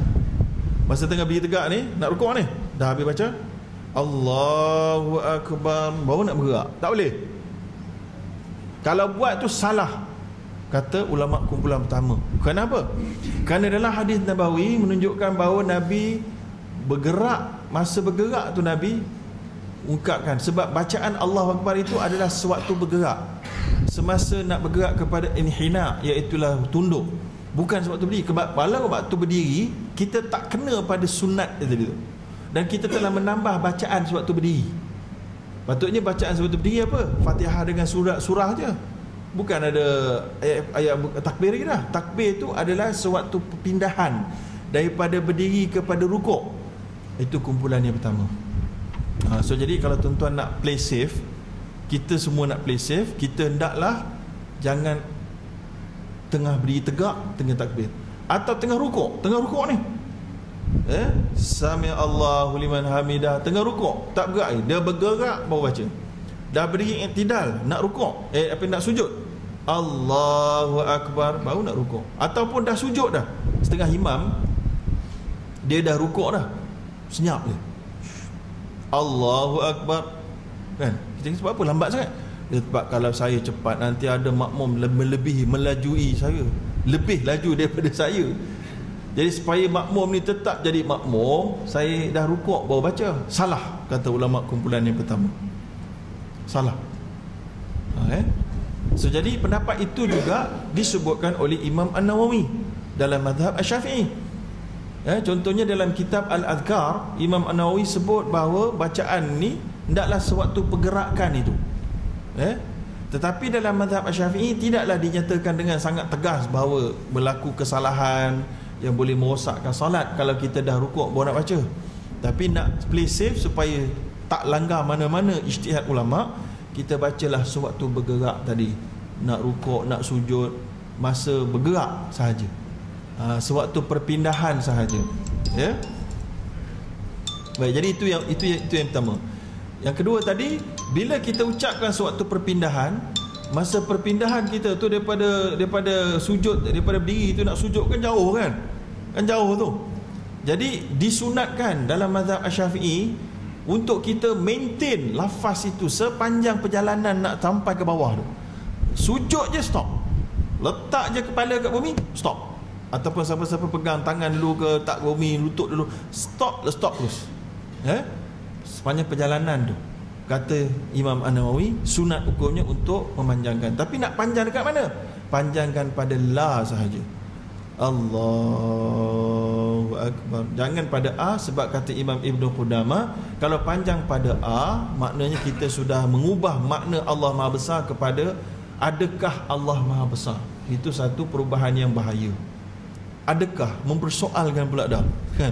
masa tengah berdiri tegak ni nak rukuk ni? Dah habis baca Allahu Akbar. Baru nak bergerak. Tak boleh. Kalau buat tu salah Kata ulama kumpulan pertama. Kenapa? Kerana dalam hadis Nabawi Menunjukkan bahawa Nabi Bergerak Masa bergerak tu Nabi Ungkapkan. Sebab bacaan Allahu Akbar itu adalah Sewaktu bergerak. Semasa nak bergerak kepada inhina Iaitulah tunduk. Bukan sebab tu berdiri Kalau waktu berdiri Kita tak kena pada sunat tadi tu dan kita telah menambah bacaan sewaktu berdiri. Patutnya bacaan sewaktu berdiri apa? Fatihah dengan surah surah je. Bukan ada ayat, ayat takbir lagi dah. Takbir itu adalah sewaktu perpindahan daripada berdiri kepada rukuk. Itu kumpulan yang pertama. Ha, so jadi kalau tuan-tuan nak play safe kita semua nak play safe kita hendaklah jangan tengah berdiri tegak tengah takbir. Atau tengah rukuk. Tengah rukuk ni eh? Sami Allahu liman hamidah. Tengah rukuk tak bergerak eh. dia bergerak baru baca. Dah berdiri iktidal nak rukuk eh apa nak sujud? Allahu akbar. Baru nak rukuk ataupun dah sujud dah. Setengah imam dia dah rukuk dah. Senyap dia. Allahu akbar. Kan? Kita sebab apa? Lambat sangat. Sebab kalau saya cepat nanti ada makmum melebihi melajui saya. Lebih laju daripada saya jadi supaya makmum ni tetap jadi makmum Saya dah rukuk baru baca. Salah kata ulama kumpulan yang pertama. Salah. Ha, eh? So jadi pendapat itu juga Disebutkan oleh Imam An-Nawawi Dalam madhab Asyafi'i eh, Contohnya dalam kitab Al-Adhkar Imam An-Nawawi sebut bahawa Bacaan ni Tidaklah sewaktu pergerakan itu. Eh? Tetapi dalam madhab Asyafi'i Tidaklah dinyatakan dengan sangat tegas Bahawa berlaku kesalahan yang boleh merosakkan salat kalau kita dah rukuk baru nak baca. Tapi nak play safe supaya tak langgar mana-mana ijtihad ulama kita bacalah sewaktu bergerak tadi. Nak rukuk nak sujud masa bergerak sahaja. Ha, sewaktu perpindahan sahaja. Ya? Baik jadi itu yang itu itu yang pertama. Yang kedua tadi bila kita ucapkan sewaktu perpindahan masa perpindahan kita tu daripada daripada sujud daripada berdiri tu nak sujud kan jauh kan Kan jauh tu. Jadi disunatkan dalam mazhab Asyafi'i Untuk kita maintain lafaz itu Sepanjang perjalanan nak sampai ke bawah tu. Sujud je stop. Letak je kepala kat bumi Stop. Ataupun siapa-siapa pegang tangan dulu ke Tak bumi lutut dulu Stop stop terus. Eh? Sepanjang perjalanan tu. Kata Imam An-Nawawi Sunat hukumnya untuk memanjangkan. Tapi nak panjang dekat mana? Panjangkan pada la sahaja Allahu Akbar. Jangan pada A sebab kata Imam Ibn Qudama Kalau panjang pada A Maknanya kita sudah mengubah makna Allah Maha Besar kepada Adakah Allah Maha Besar. Itu satu perubahan yang bahaya. Adakah? Mempersoalkan pula dah kan?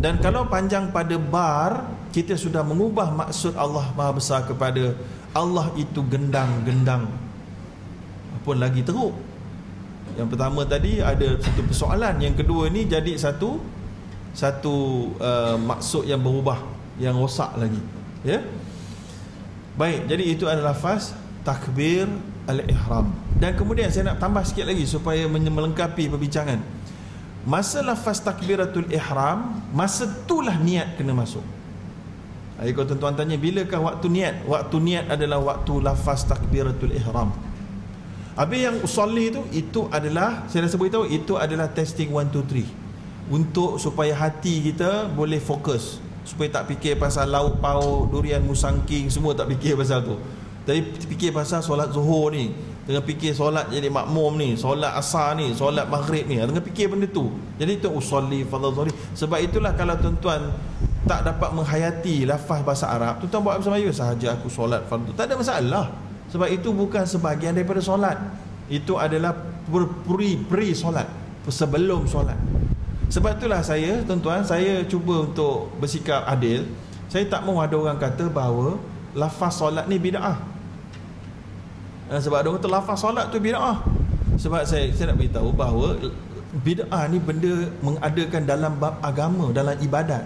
Dan kalau panjang pada bar Kita sudah mengubah maksud Allah Maha Besar kepada Allah itu gendang-gendang. Apa lagi teruk yang pertama tadi ada satu persoalan, yang kedua ni jadi satu satu uh, maksud yang berubah, yang rosak lagi. Ya. Baik, jadi itu adalah lafaz takbir al-ihram. Dan kemudian saya nak tambah sikit lagi supaya melengkapi perbincangan. Masa lafaz takbiratul ihram, masa itulah niat kena masuk. Ayat kau tuan-tuan tanya bilakah waktu niat? Waktu niat adalah waktu lafaz takbiratul ihram. Habis yang usalli tu Itu adalah Saya rasa beritahu Itu adalah testing 1, 2, 3 Untuk supaya hati kita Boleh fokus. Supaya tak fikir pasal lauk pauk Durian musangking Semua tak fikir pasal tu. Tapi fikir pasal solat zuhur ni. Tengah fikir solat jadi makmum ni Solat asar ni Solat maghrib ni. Tengah fikir benda tu. Jadi itu usalli fadal zuhri. Sebab itulah kalau tuan-tuan Tak dapat menghayati Lafaz bahasa Arab Tuan-tuan buat bersama saya? Sahaja aku solat fadal Tak ada masalah sebab itu bukan sebahagian daripada solat. Itu adalah pre pre solat, sebelum solat. Sebab itulah saya, tuan-tuan, saya cuba untuk bersikap adil. saya tak mau ada orang kata bahawa lafaz solat ni bid'ah uh, sebab ada orang kata lafaz solat tu bid'ah sebab saya saya nak beritahu bahawa bid'ah ni benda mengadakan dalam bab agama dalam ibadat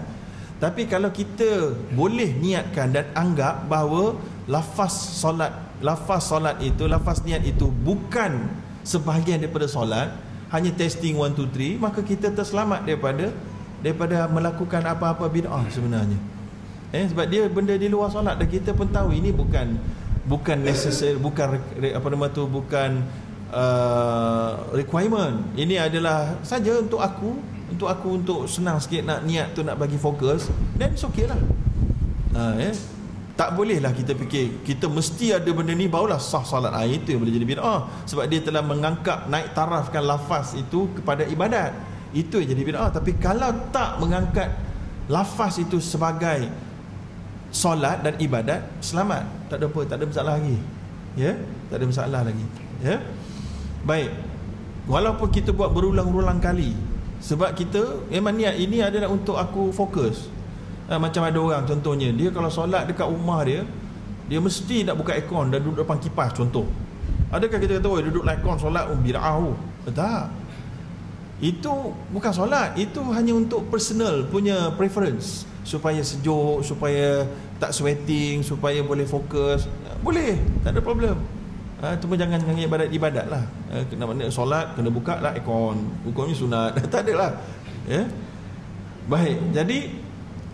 tapi kalau kita boleh niatkan dan anggap bahawa lafaz solat lafaz solat itu lafaz niat itu bukan sebahagian daripada solat hanya testing 1 2 3 maka kita terselamat daripada daripada melakukan apa-apa bid'ah sebenarnya. Eh sebab dia benda di luar solat dan kita pun tahu ini bukan bukan necessary bukan apa nama tu bukan uh, requirement. Ini adalah saja untuk aku untuk aku untuk senang sikit nak niat tu nak bagi fokus then it's okay lah. Uh, eh tak bolehlah kita fikir. Kita mesti ada benda ni barulah sah salat. Ah itu yang boleh jadi bid'ah. Sebab dia telah mengangkat naik tarafkan lafaz itu kepada ibadat. Itu yang jadi bid'ah. Tapi kalau tak mengangkat lafaz itu sebagai solat dan ibadat selamat. Tak ada apa tak ada masalah lagi. Ya? Tak ada masalah lagi. Ya? Baik. Walaupun kita buat berulang-ulang kali sebab kita memang niat ini adalah untuk aku fokus ha, macam ada orang contohnya dia kalau solat dekat rumah dia dia mesti nak buka aircon dan duduk depan kipas contoh. Adakah kita kata oh duduk aircon solat oh bid'ah oh. tak. Itu bukan solat itu hanya untuk personal punya preference. Supaya sejuk supaya tak sweating supaya boleh fokus. Boleh tak ada problem. Ha, cuma jangan dengan ibadat ibadat lah. Ha, kena mana solat kena buka lah aircon. Hukumnya sunat. Tak ada lah. Ya. Baik jadi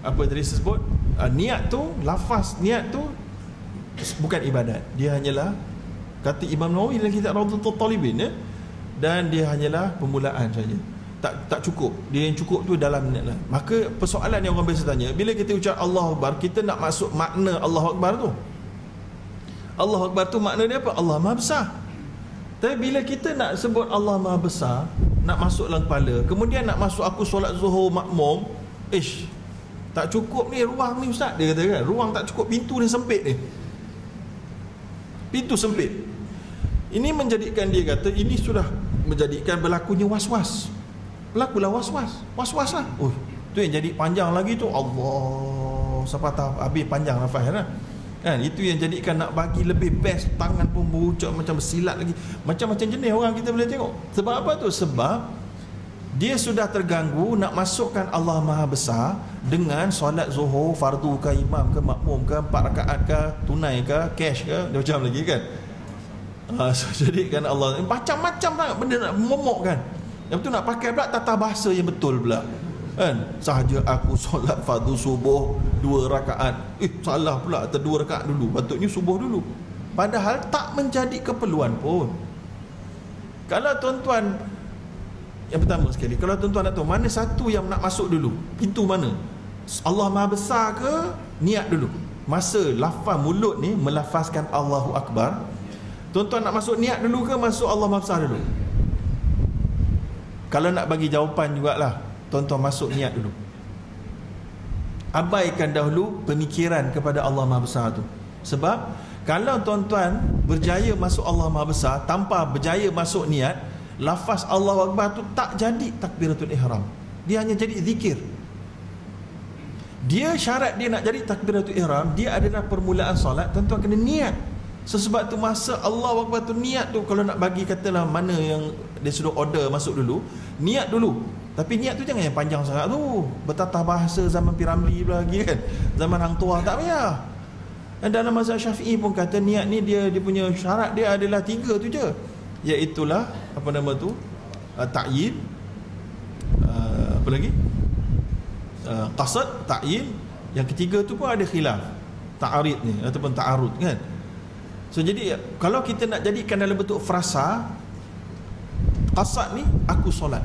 apa tadi sebut? Uh, niat tu lafaz niat tu bukan ibadat. Dia hanyalah kata Imam Nawawi dalam kitab Radhatul Talibin ya? Dan dia hanyalah permulaan saja. Tak tak cukup. Dia yang cukup tu dalam niat lah. Maka persoalan yang orang biasa tanya bila kita ucap Allah Akbar kita nak masuk makna Allah Akbar tu? Allah Akbar tu makna dia apa? Allah Maha Besar. Tapi bila kita nak sebut Allah Maha Besar nak masuk dalam kepala kemudian nak masuk aku solat zuhur makmum ish tak cukup ni ruang ni ustaz dia kata kan. Ruang tak cukup pintu ni sempit ni. Pintu sempit. Ini menjadikan dia kata ini sudah menjadikan berlakunya was-was. Berlakulah was-was. Was-was lah. Oh, tu yang jadi panjang lagi tu. Allah siapa tahu habis panjang nafas kan? Kan itu yang jadikan nak bagi lebih best tangan pun berucap macam bersilat lagi. Macam-macam jenis orang kita boleh tengok. Sebab apa tu? Sebab dia sudah terganggu nak masukkan Allah Maha Besar dengan solat zuhur fardu ke imam ke makmum ke empat rakaat ke tunai ke cash ke dia macam lagi kan? Uh, so, jadi kan Allah macam-macam sangat benda nak momok kan? Yang betul nak pakai pula tata bahasa yang betul pula. Kan? Sahaja aku solat fardu subuh dua rakaat. Eh salah pula atau dua rakaat dulu. Patutnya subuh dulu. Padahal tak menjadi keperluan pun. Kalau tuan-tuan yang pertama sekali Kalau tuan-tuan nak tahu Mana satu yang nak masuk dulu? Pintu mana? Allah Maha Besar ke? Niat dulu. Masa lafaz mulut ni Melafazkan Allahu Akbar. Tuan-tuan nak masuk niat dulu ke Masuk Allah Maha Besar dulu? Kalau nak bagi jawapan jugalah Tuan-tuan masuk niat dulu. Abaikan dahulu Pemikiran kepada Allah Maha Besar tu. Sebab Kalau tuan-tuan Berjaya masuk Allah Maha Besar Tanpa berjaya masuk niat lafaz Allah Akbar tu tak jadi takbiratul ihram. Dia hanya jadi zikir. Dia syarat dia nak jadi takbiratul ihram dia adalah permulaan solat. Tentu kena niat. Sebab tu masa Allah Akbar tu niat tu kalau nak bagi katalah mana yang dia sudah order masuk dulu niat dulu. Tapi niat tu jangan yang panjang sangat tu. Bertatah bahasa zaman Piramli pula lagi kan. Zaman hang tua tak payah. Dan dalam mazhab syafi'i pun kata niat ni dia dia punya syarat dia adalah tiga tu je iaitulah apa nama tu? Uh, ta'yin uh, apa lagi? Uh, qasad ta'yin yang ketiga tu pun ada khilaf. Ta'arid ni ataupun ta'arud kan? So jadi kalau kita nak jadikan dalam bentuk frasa qasad ni aku solat.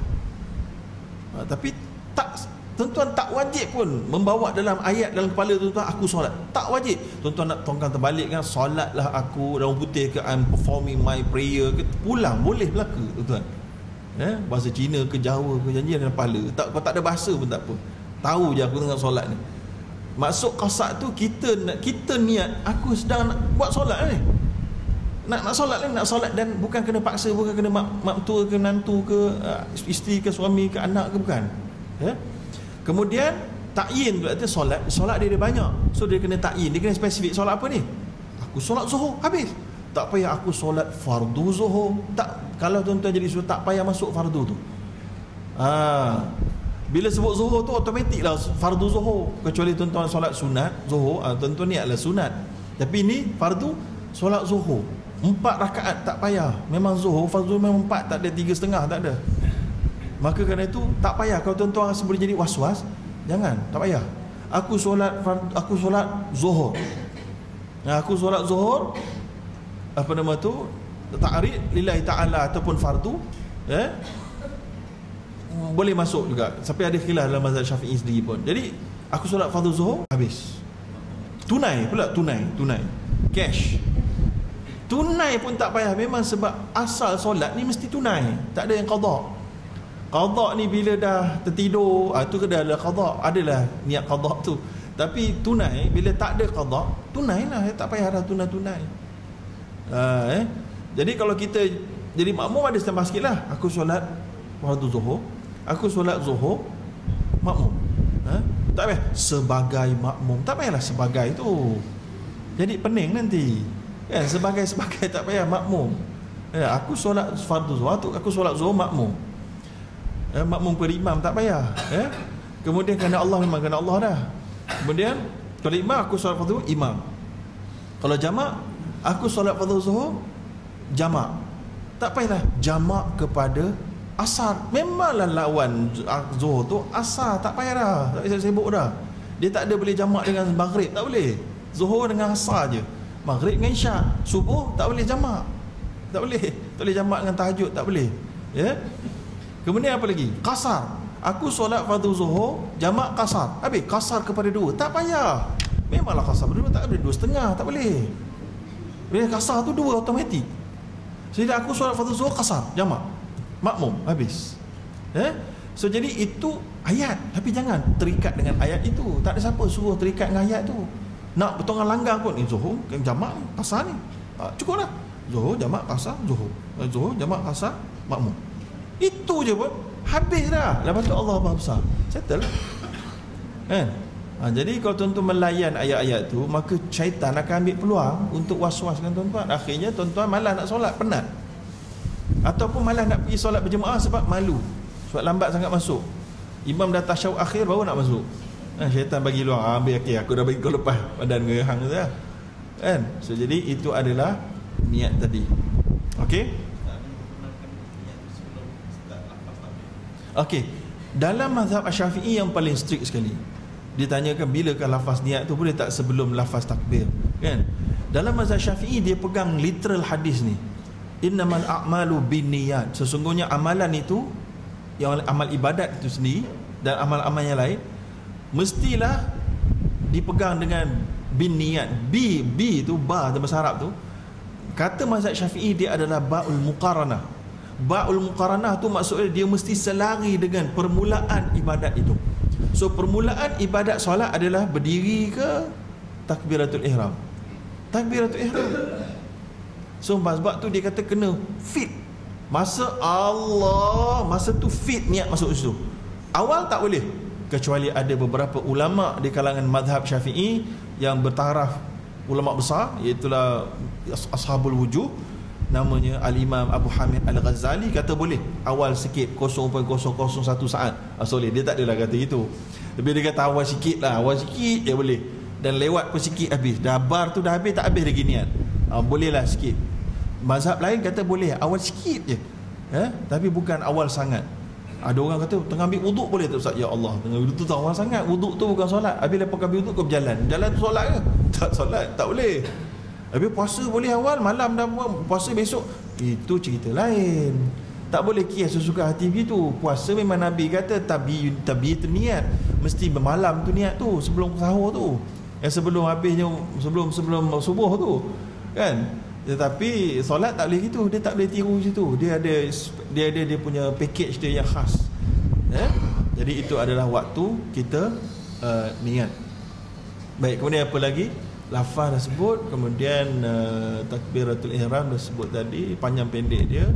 Uh, tapi tak Tuan-tuan tak wajib pun membawa dalam ayat dalam kepala tuan-tuan aku solat. Tak wajib. Tuan-tuan nak tongkang terbalik kan solatlah aku dalam putih ke I'm performing my prayer ke pulang boleh belaka tuan-tuan. Eh bahasa Cina ke Jawa ke janji dalam kepala. Tak tak ada bahasa pun tak apa. Tahu je aku tengah solat ni. Maksud qasad tu kita nak kita niat aku sedang nak buat solat ni. Nak nak solat ni nak solat dan bukan kena paksa bukan kena mak, mak tua ke nantu ke uh, isteri ke suami ke anak ke bukan. Ya? Yeah? Kemudian takyin berarti solat. Solat dia ada banyak. So dia kena takyin dia kena spesifik solat apa ni? Aku solat zuhur habis. Tak payah aku solat fardu zuhur. Tak kalau tuan-tuan jadi suruh tak payah masuk fardu tu. Ha. bila sebut zuhur tu automatik lah fardu zuhur. Kecuali tuan-tuan solat sunat zuhur. Ha, tuan-tuan ni adalah sunat. Tapi ni fardu solat zuhur. Empat rakaat tak payah. Memang zuhur fardu memang empat. Tak ada tiga setengah tak ada maka kerana itu tak payah. Kalau tuan-tuan rasa boleh jadi was-was jangan. Tak payah. Aku solat aku solat zuhur. Aku solat zuhur apa nama tu? Ta'rid lillahi ta'ala ataupun fardu eh boleh masuk juga. Sampai ada khilaf dalam mazhab syafi'i sendiri pun. Jadi aku solat fardu zuhur habis. Tunai pula tunai tunai. Cash. Tunai pun tak payah. Memang sebab asal solat ni mesti tunai. Tak ada yang qada Qadha ni bila dah tertidur, ah tu dah ada qadha, adalah niat qadha tu. Tapi tunai bila tak ada qadha, tunailah tak payah dah tunai-tunai. Uh, eh. Jadi kalau kita jadi makmum ada setengah sikitlah. Aku solat waktu zuhur, aku solat zuhur makmum. Ha? Tak payah sebagai makmum. Tak payahlah sebagai tu. Jadi pening nanti. Kan sebagai sebagai tak payah makmum. Ya, aku solat fardu zuhur, aku solat zuhur makmum eh, makmum berimam tak payah eh? kemudian kerana Allah memang kerana Allah dah. Kemudian kalau imam aku solat fardu imam. Kalau jamak aku solat fardu zuhur jamak. Tak payahlah jamak kepada asar. Memanglah lawan zuhur tu asar tak payah dah tak payah sibuk dah. Dia tak ada boleh jamak dengan maghrib tak boleh. Zuhur dengan asar je. Maghrib dengan isyak. Subuh tak boleh jamak. Tak boleh. Tak boleh jamak dengan tahajud tak boleh. Ya? yeah? Kemudian apa lagi? Kasar. Aku solat fardu zuhur, jamak kasar. Habis kasar kepada dua. Tak payah. Memanglah kasar berdua tak boleh dua setengah, tak boleh. Bila kasar tu dua automatik. Jadi aku solat fardu zuhur kasar, jamak. Makmum, habis. Eh? So jadi itu ayat tapi jangan terikat dengan ayat itu. Tak ada siapa suruh terikat dengan ayat tu. Nak bertongan langgar pun ni zuhur, jamak kasar ni. Ha, cukuplah. Zuhur, jamak, kasar, zuhur. Zuhur, jamak, kasar, makmum. Itu je pun. Habis dah. Lepas tu Allah Maha Besar. Settle. Kan? Ha, Jadi kalau tuan-tuan melayan ayat-ayat tu Maka syaitan akan ambil peluang Untuk was-was dengan tuan-tuan. Akhirnya tuan-tuan malah nak solat Penat. Ataupun malah nak pergi solat berjemaah Sebab malu. Sebab lambat sangat masuk. Imam dah tasyawuk akhir Baru nak masuk. Ha, Syaitan bagi luang ha, Ambil okay, aku dah bagi kau lepas Badan ngehang tu lah Kan? So jadi itu adalah Niat tadi. Okay Okey. Dalam mazhab Asy-Syafi'i yang paling strict sekali. Ditanyakan bilakah lafaz niat tu boleh tak sebelum lafaz takbir, kan? Dalam mazhab Syafi'i dia pegang literal hadis ni. Innamal a'malu binniyat. Sesungguhnya amalan itu yang amal ibadat itu sendiri dan amal-amal yang lain mestilah dipegang dengan bin niat. B B itu ba dalam bahasa Arab tu. Kata mazhab Syafi'i dia adalah ba'ul muqaranah Ba'ul muqaranah tu maksudnya dia mesti selari dengan permulaan ibadat itu. So permulaan ibadat solat adalah berdiri ke takbiratul ihram. Takbiratul ihram. So sebab tu dia kata kena fit. Masa Allah, masa tu fit niat masuk situ. Awal tak boleh. Kecuali ada beberapa ulama di kalangan madhab syafi'i yang bertaraf ulama besar iaitulah ashabul wujuh namanya Al-Imam Abu Hamid Al-Ghazali kata boleh. Awal sikit 0.001 saat. Ah, soleh dia tak adalah kata itu tapi dia kata awal sikit lah. Awal sikit ya boleh. Dan lewat pun sikit habis. Dah bar tu dah habis tak habis lagi niat. Ah, boleh lah sikit. Mazhab lain kata boleh. Awal sikit je. Eh? tapi bukan awal sangat. Ada orang kata tengah ambil wuduk boleh tak Ustaz? Ya Allah tengah wuduk tu tak awal sangat. Wuduk tu bukan solat. Habis lepas ambil wuduk kau berjalan. Jalan tu solat ke? tak solat tak boleh Habis puasa boleh awal Malam dah puasa besok Itu cerita lain. Tak boleh kias sesuka hati begitu. Puasa memang Nabi kata Tabi, tabi itu niat. Mesti bermalam tu niat tu Sebelum sahur tu. Yang sebelum habisnya Sebelum sebelum subuh tu Kan? Tetapi solat tak boleh gitu Dia tak boleh tiru situ. Dia ada Dia ada dia punya package dia yang khas. Eh? Jadi itu adalah waktu Kita uh, Niat. Baik kemudian apa lagi lafaz dah sebut kemudian uh, takbiratul ihram dah sebut tadi panjang pendek dia.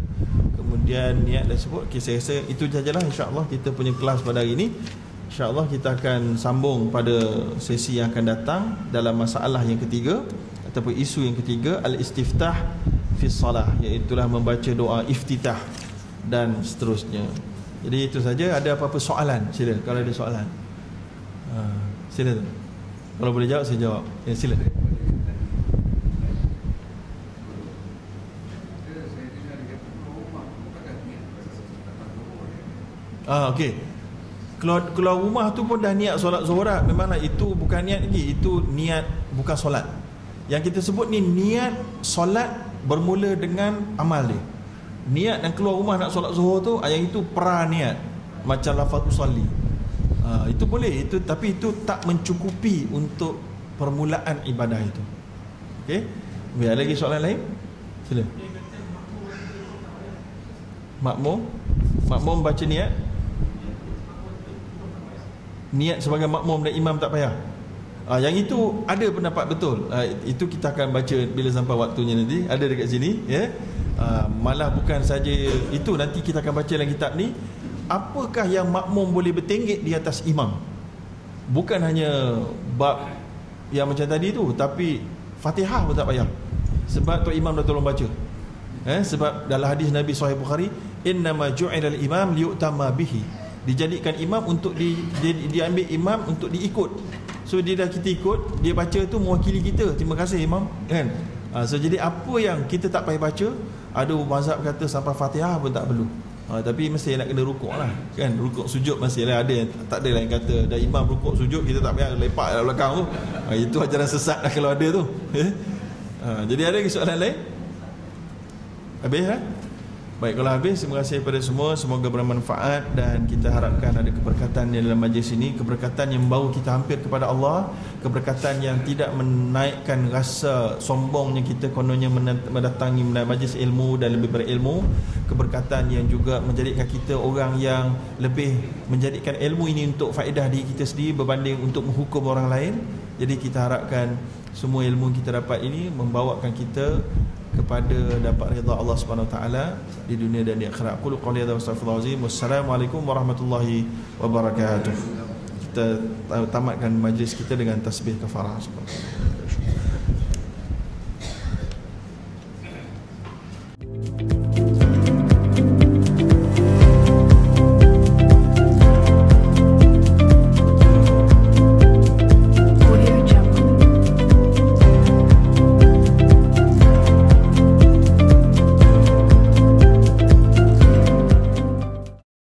Kemudian niat dah sebut okay, saya rasa itu sajalah. Insyaallah kita punya kelas pada hari ini. InsyaAllah kita akan sambung pada sesi yang akan datang Dalam masalah yang ketiga Ataupun isu yang ketiga Al-istiftah fi salah Iaitulah membaca doa iftitah Dan seterusnya. Jadi itu saja. Ada apa-apa soalan? Sila Kalau ada soalan. Uh, Sila Kalau boleh jawab saya jawab. Ya sila. Ah, okay keluar, keluar rumah tu pun dah niat solat zuhurat memanglah itu bukan niat lagi. Itu niat bukan solat. Yang kita sebut ni niat solat bermula dengan amal dia. Niat dan keluar rumah nak solat zuhur tu yang itu pra niat. Macam lafaz usalli ha, itu boleh. Itu tapi itu tak mencukupi untuk permulaan ibadah itu. Okey? Ada lagi soalan lain? Sila. Makmum? Makmum baca niat? Niat sebagai makmum dan imam tak payah? Uh, yang itu ada pendapat betul. Uh, itu kita akan baca bila sampai waktunya nanti. Ada dekat sini ya? Uh, malah bukan saja itu nanti kita akan baca dalam kitab ni apakah yang makmum boleh bertenggek di atas imam? Bukan hanya bab yang macam tadi tu tapi Fatihah pun tak payah. Sebab tu imam dah tolong baca. Eh sebab dalam hadis Nabi Sahih Bukhari innama ju'ila al-imam liyutama bihi. Dijadikan imam untuk di, di diambil imam untuk diikut. So dia dah kita ikut dia baca tu mewakili kita. Terima kasih imam. Kan? Ha, so jadi apa yang kita tak payah baca ada mazhab kata sampai fatihah pun tak perlu ha, tapi mesti nak kena rukuk lah kan? Rukuk sujud masih lah. Ada tak ada lah yang kata dah imam rukuk sujud kita tak payah lepak dalam belakang tu. Ha, itu ajaran sesat lah kalau ada tu. Ha, jadi ada soalan lain? Habis lah Baik kalau habis terima kasih kepada semua. Semoga bermanfaat dan kita harapkan ada keberkatan di dalam majlis ini. Keberkatan yang membawa kita hampir kepada Allah. Keberkatan yang tidak menaikkan rasa sombongnya kita kononnya mendatangi majlis ilmu dan lebih berilmu. Keberkatan yang juga menjadikan kita orang yang lebih menjadikan ilmu ini untuk faedah diri kita sendiri berbanding untuk menghukum orang lain. Jadi kita harapkan semua ilmu kita dapat ini membawakan kita kepada dapat redha Allah Subhanahu taala di dunia dan di akhirat. Qul qawli hadza wastaghfirullahalazim. Wassalamualaikum warahmatullahi wabarakatuh. Kita tamatkan majlis kita dengan tasbih kafarah. Subhanallah.